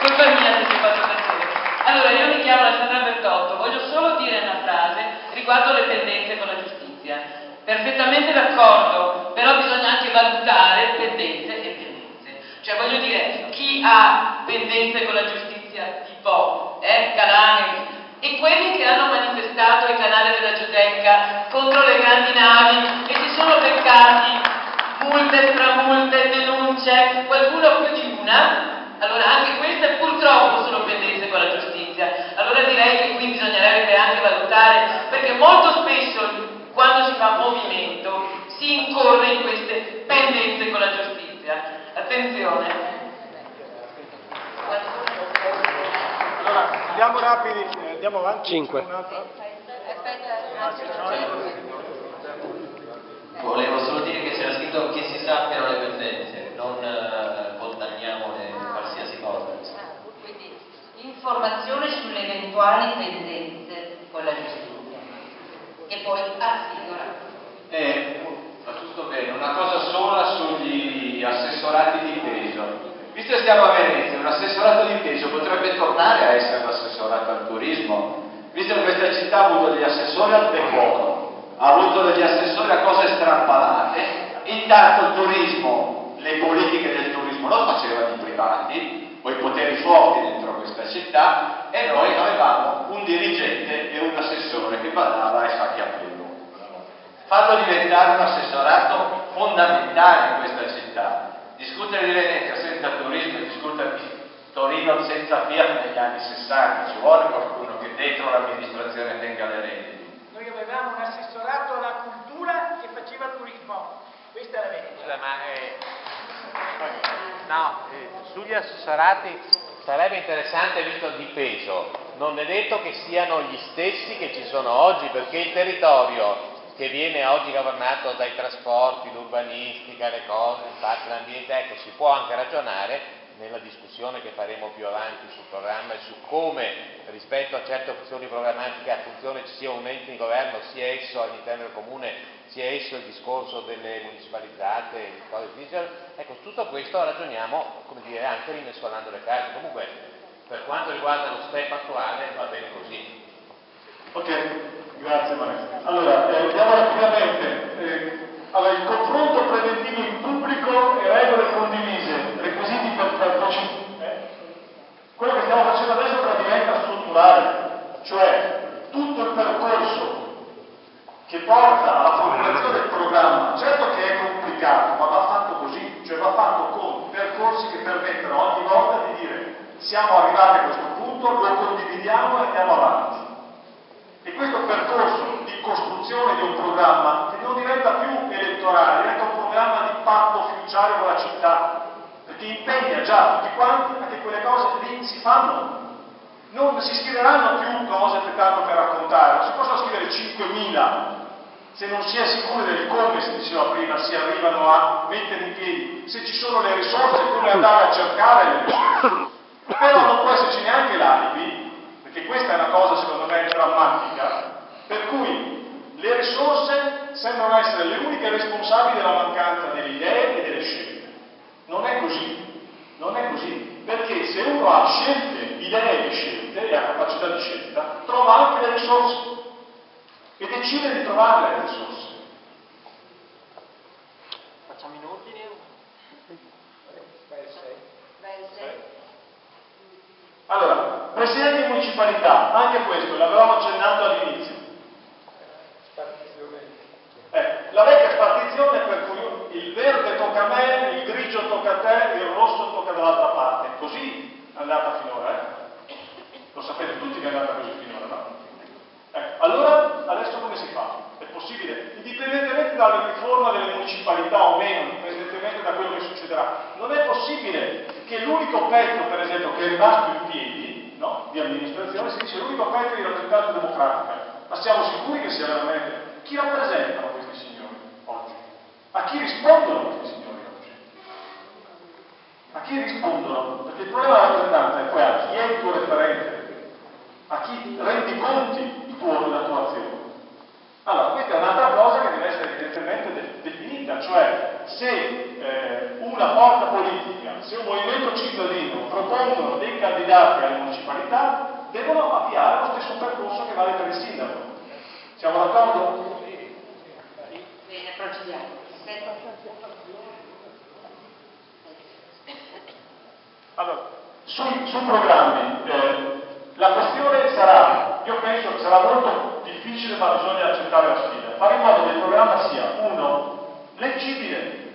Speaker 27: Colpa mia se ti faccio piacere. Allora, io mi chiamo Alessandra Bertotto, voglio solo dire una frase riguardo le tendenze con la giustizia. Perfettamente d'accordo, però bisogna anche valutare tendenze e tendenze. Cioè, voglio dire, chi ha tendenze con la giustizia tipo eh, Calani e quelli che hanno manifestato ai canali della Giudecca contro le grandi navi e si sono beccati multe, stramulte, denunce, qualcuno più di una, allora anche queste purtroppo sono pendenze con la giustizia. Allora direi che qui bisognerebbe anche valutare, perché molto spesso quando si fa movimento si incorre in queste pendenze con la giustizia. Attenzione.
Speaker 25: Allora, andiamo rapidi, eh, andiamo avanti.
Speaker 5: 5.
Speaker 21: Volevo solo dire che c'era scritto che si sappiano le pendenze, non eh, condanniamo le, qualsiasi cosa.
Speaker 1: Quindi informazione sulle eventuali pendenze con la giustizia. E poi, ah signora,
Speaker 28: Eh, tutto bene, una cosa sola sugli assessorati di peso. Visto che stiamo a Venezia, un assessorato di peso potrebbe tornare a essere l'assessorato al turismo, visto che questa città ha avuto degli assessori al decoro, ha avuto degli assessori a cose strampalate, intanto il turismo, le politiche del turismo lo facevano i privati, o i poteri forti dentro questa città, e noi avevamo un dirigente e un assessore che badava ai sacchi a pelo farlo diventare un assessorato fondamentale in questa città. Discutere di Venezia senza turismo e discutere di Torino senza Fiat negli anni 60, ci vuole qualcuno che dentro l'amministrazione tenga le redini.
Speaker 25: Noi avevamo un assessorato alla cultura che faceva turismo. Questa è la verità.
Speaker 17: No, eh, sugli assessorati sarebbe interessante visto di peso. Non è detto che siano gli stessi che ci sono oggi, perché il territorio che viene oggi governato dai trasporti, l'urbanistica, le cose, il parco, l'ambiente, ecco, si può anche ragionare nella discussione che faremo più avanti sul programma e su come rispetto a certe opzioni programmatiche a funzione ci sia un ente di governo, sia esso all'interno del comune, sia esso il discorso delle municipalizzate, le cose di ecco, tutto questo ragioniamo, come dire, anche rimescolando le carte. Comunque, per quanto riguarda lo step attuale, va bene così.
Speaker 4: Ok, grazie Maestro. Allora, eh, andiamo rapidamente. Eh, allora, il confronto preventivo in pubblico e regole condivise, Quello che stiamo facendo adesso diventa strutturale, cioè tutto il percorso che porta alla formulazione del programma, certo che è complicato, ma va fatto così, cioè va fatto con percorsi che permettono ogni volta di dire siamo arrivati a questo punto, lo condividiamo e andiamo avanti. E questo percorso di costruzione di un programma che non diventa più elettorale, diventa un programma di patto fiduciario con la città, impegna già tutti quanti a che quelle cose lì si fanno. Non si scriveranno più cose per tanto per raccontare, non si possono scrivere 5.000 se non si è sicuri del come, si diceva prima, si arrivano a mettere in piedi, se ci sono le risorse, come andare a cercare le risorse. Però non può esserci neanche l'alibi, perché questa è una cosa secondo me drammatica, per cui le risorse sembrano essere le uniche responsabili della mancanza delle idee e delle. Non è così, non è così, perché se uno ha scelte, idee e scelte e ha capacità di scelta, trova anche le risorse. e decide di trovare le risorse.
Speaker 25: Facciamo in ordine?
Speaker 4: Allora, presidenti di municipalità, anche questo l'avevamo accennato all'inizio. Eh, la vecchia spartizione per cui il verde tocca a me, il grigio tocca a te, il rosso tocca dall'altra parte. Così è andata finora, eh? Lo sapete tutti che è andata così finora, no? Ecco, allora adesso come si fa? È possibile, indipendentemente dalla riforma delle municipalità o meno, indipendentemente da quello che succederà, non è possibile che l'unico pezzo, per esempio, che è rimasto in piedi, no? di amministrazione, si dice l'unico pezzo di rappresentanza democratica. Ma siamo sicuri che sia veramente... Chi rappresentano questi signori oggi? A chi rispondono questi signori? A chi rispondono? Perché il problema della rappresentanza è poi a chi è il tuo referente, a chi rendi conti il tuo, della tua azione. Allora, questa è un'altra cosa che deve essere evidentemente definita, cioè se eh, una forza politica, se un movimento cittadino propongono dei candidati alle municipalità, devono avviare lo stesso percorso che vale per il sindaco. Siamo d'accordo?
Speaker 1: Bene, procediamo.
Speaker 4: Allora, sui, sui programmi, eh, la questione sarà, io penso che sarà molto difficile ma bisogna accettare la sfida, fare in modo che il programma sia, uno, leggibile,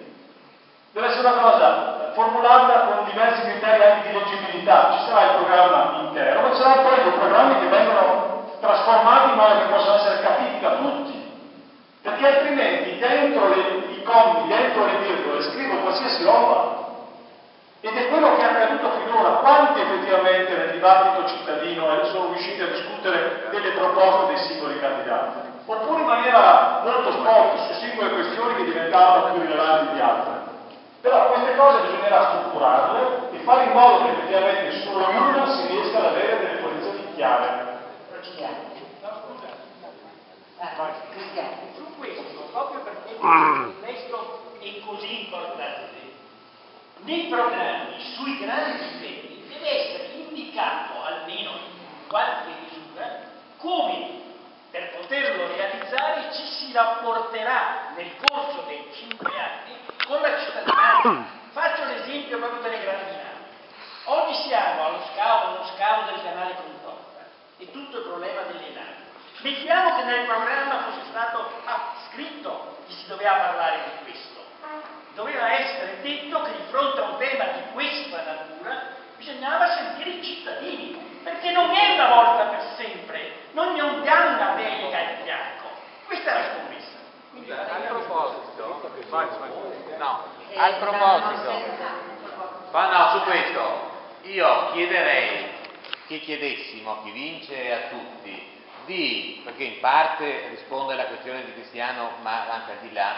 Speaker 4: deve essere una cosa formulata con diversi criteri anche di leggibilità, ci sarà il programma intero, ma ci saranno poi dei programmi che vengono trasformati in modo che possano essere capiti da tutti, perché altrimenti dentro le, i commi, dentro le virgole, scrivo qualsiasi roba. Ed è quello che è accaduto finora. Quanti effettivamente nel dibattito cittadino sono riusciti a discutere delle proposte dei singoli candidati? Oppure in maniera molto sport su singole questioni che diventavano più rilevanti di altre. Però queste cose bisognerà strutturarle e fare in modo che effettivamente su ognuno si riesca ad avere delle posizioni chiare.
Speaker 25: Ah, Su questo, proprio perché il testo è così importante, nei programmi sui grandi temi deve essere indicato, almeno in qualche misura, come per poterlo realizzare ci si rapporterà nel corso dei cinque anni con la cittadinanza. Faccio l'esempio proprio delle grandi navi. Oggi siamo allo scavo, allo scavo del canale Contorta e tutto il problema delle navi. Mettiamo che nel programma fosse stato ah, scritto che si doveva parlare di questo. Doveva essere detto che di fronte a un tema di questa natura bisognava sentire i cittadini, perché non è una volta per sempre, non diamo una delega in bianco. Questa è la scommessa.
Speaker 17: Quindi, a proposito, no, al proposito, ma no, su questo, io chiederei che chiedessimo a chi vince e a tutti di, perché in parte risponde alla questione di Cristiano, ma anche al di là,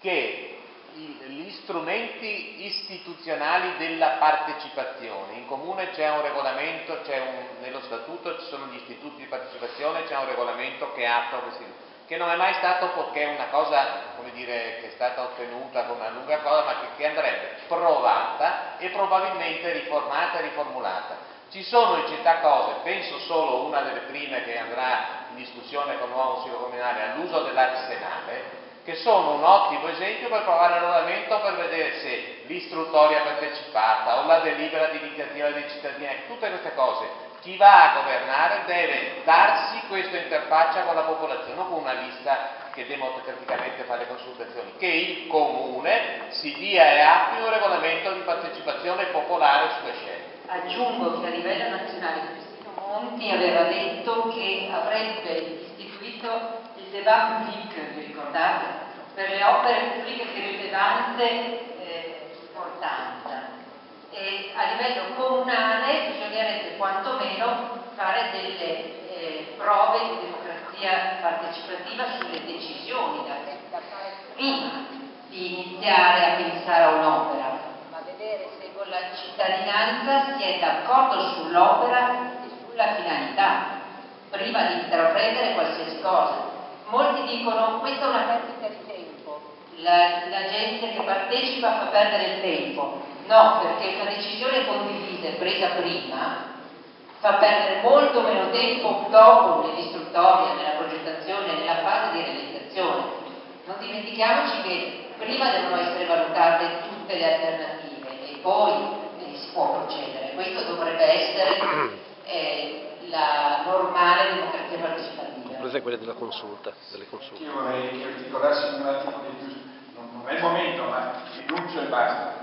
Speaker 17: che gli strumenti istituzionali della partecipazione, in comune c'è un regolamento, un, nello statuto ci sono gli istituti di partecipazione, c'è un regolamento che attua questi che non è mai stato che è una cosa come dire, che è stata ottenuta con una lunga cosa, ma che, che andrebbe provata e probabilmente riformata e riformulata. Ci sono in città cose, penso solo una delle prime che andrà in discussione con il nuovo Consiglio Comunale all'uso dell'arsenale, che sono un ottimo esempio per provare il regolamento per vedere se l'istruttoria partecipata o la delibera di iniziativa dei cittadini, tutte queste cose chi va a governare deve darsi questa interfaccia con la popolazione, non con una lista che democraticamente fa le consultazioni, che il comune si dia e apri un regolamento di partecipazione popolare sulle scelte.
Speaker 1: Aggiungo che a livello nazionale Cristino Monti aveva detto che avrebbe istituito il débat public, vi ricordate, per le opere pubbliche di rilevante eh, importanza. E a livello comunale bisognerebbe quantomeno fare delle eh, prove di democrazia partecipativa sulle decisioni da, prima di iniziare a pensare a un'opera, ma vedere se con la cittadinanza si è d'accordo sull'opera e sulla finalità, prima di intraprendere qualsiasi cosa. Molti dicono questa è una perdita di tempo, la, la gente che partecipa fa perdere il tempo. No, perché una decisione condivisa e presa prima fa perdere molto meno tempo dopo l'istruttoria, nella progettazione, nella fase di realizzazione. Non dimentichiamoci che prima devono essere valutate tutte le alternative e poi eh, si può procedere. Questo dovrebbe essere eh, la normale democrazia partecipativa.
Speaker 5: Comprese quelle delle consulte.
Speaker 4: Io vorrei che articolassi un attimo di più, non, è il momento, ma rinuncio e basta.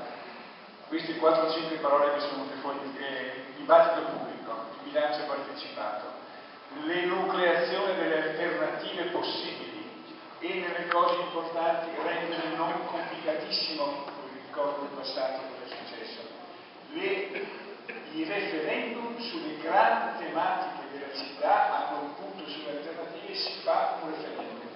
Speaker 4: Queste 4-5 parole che sono venute fuori, eh, dibattito pubblico, bilancio partecipato, l'enucleazione delle alternative possibili e nelle cose importanti rendere non complicatissimo, ricordo il passato cosa è successo, le, i referendum sulle grandi tematiche della città, a quel punto sulle alternative si fa un referendum.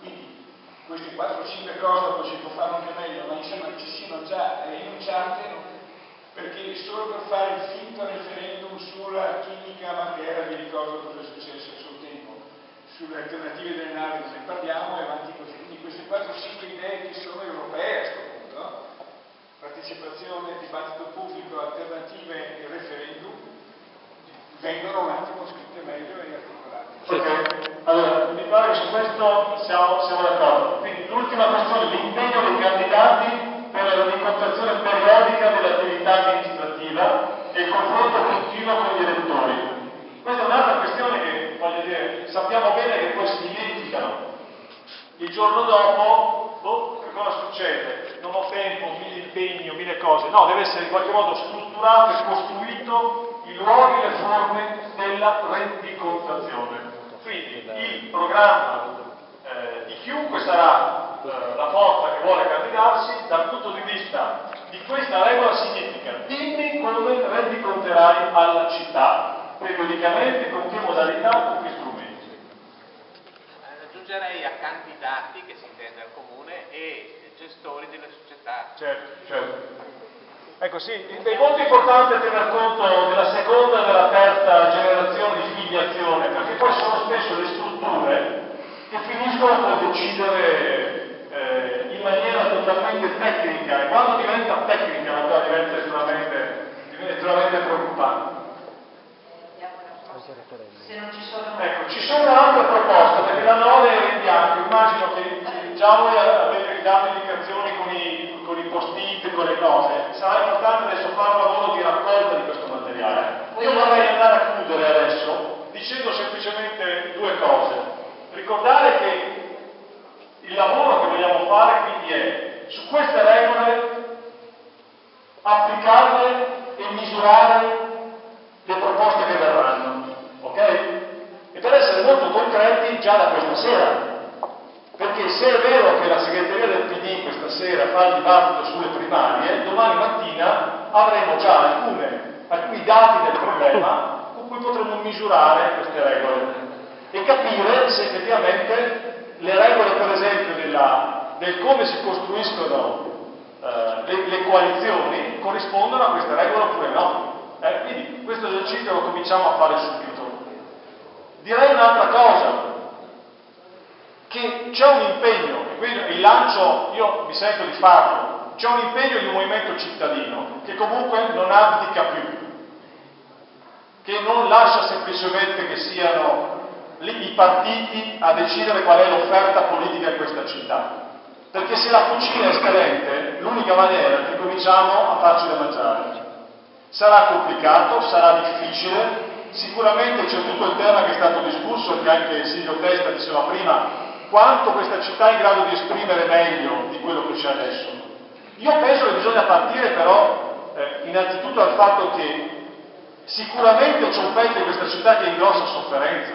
Speaker 4: Quindi queste 4-5 cose poi si può fare anche meglio, ma insomma ci siano già enunciate perché solo per fare il finto referendum sulla chimica Marghera, vi ricordo cosa è successo a suo tempo, sulle alternative delle navi non ne parliamo e avanti così. Quindi queste 4-5 idee che sono europee a questo punto, partecipazione, dibattito pubblico, alternative e referendum, vengono un scritte meglio e articolate. Ok, allora mi pare che su questo siamo, siamo d'accordo. Quindi l'ultima questione, l'impegno dei candidati per la rendicontazione periodica dell'attività amministrativa e il confronto continuo con gli elettori. Questa è un'altra questione che, voglio dire, sappiamo bene che poi si dimenticano. Il giorno dopo, oh, che cosa succede? Non ho tempo, mille impegni, mille cose. No, deve essere in qualche modo strutturato e costruito i luoghi e le forme della rendicontazione. Quindi il programma eh, di chiunque sarà eh, la forza che vuole candidarsi, dal punto di vista di questa regola significa dimmi come rendiconterai alla città, periodicamente, con che modalità, con che strumenti.
Speaker 17: Aggiungerei a candidati, che si intende al comune, e gestori delle società.
Speaker 4: Certo, certo. Ecco sì, è molto importante tener conto della seconda e della terza generazione di filiazione, perché poi sono spesso le strutture che finiscono per decidere eh, in maniera totalmente tecnica e quando diventa tecnica la cosa diventa estremamente, estremamente preoccupante.
Speaker 1: Se non ci sono...
Speaker 4: Ecco, ci sono altre proposte, perché la 9 è in bianco, immagino che già voi avete dato indicazioni con i, con i post-it, con le cose, sarà importante adesso fare un lavoro di raccolta di questo materiale. Io vorrei andare a chiudere adesso dicendo semplicemente due cose. Ricordare che il lavoro che vogliamo fare quindi è su queste regole applicarle e misurare le proposte che verranno, ok? E per essere molto concreti già da questa sera, perché se è vero che la segreteria del PD questa sera fa il dibattito sulle primarie, domani mattina avremo già alcune, alcuni dati del problema con cui potremo misurare queste regole e capire se effettivamente le regole, per esempio, della, del come si costruiscono eh, le, le, coalizioni corrispondono a queste regole oppure no. Eh, quindi questo esercizio lo cominciamo a fare subito. Direi un'altra cosa, che c'è un impegno, e qui il lancio io mi sento di farlo, c'è un impegno di un movimento cittadino che comunque non abdica più, che non lascia semplicemente che siano lì i partiti a decidere qual è l'offerta politica in questa città. Perché se la cucina è scadente, l'unica maniera è che cominciamo a farci da mangiare. Sarà complicato, sarà difficile, sicuramente c'è tutto il tema che è stato discusso, che anche Silvio Testa diceva prima, quanto questa città è in grado di esprimere meglio di quello che c'è adesso. Io penso che bisogna partire però eh, innanzitutto dal fatto che sicuramente c'è un pezzo di questa città che è in grossa sofferenza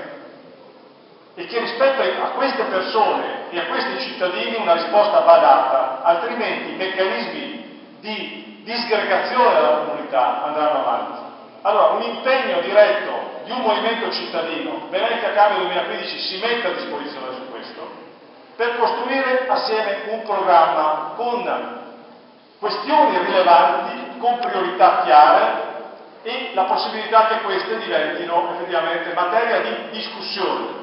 Speaker 4: e che rispetto a queste persone e a questi cittadini una risposta va data, altrimenti i meccanismi di disgregazione della comunità andranno avanti. Allora, un impegno diretto di un movimento cittadino, Venezia Cambio 2015 si mette a disposizione su questo, per costruire assieme un programma con questioni rilevanti, con priorità chiare e la possibilità che queste diventino effettivamente materia di discussione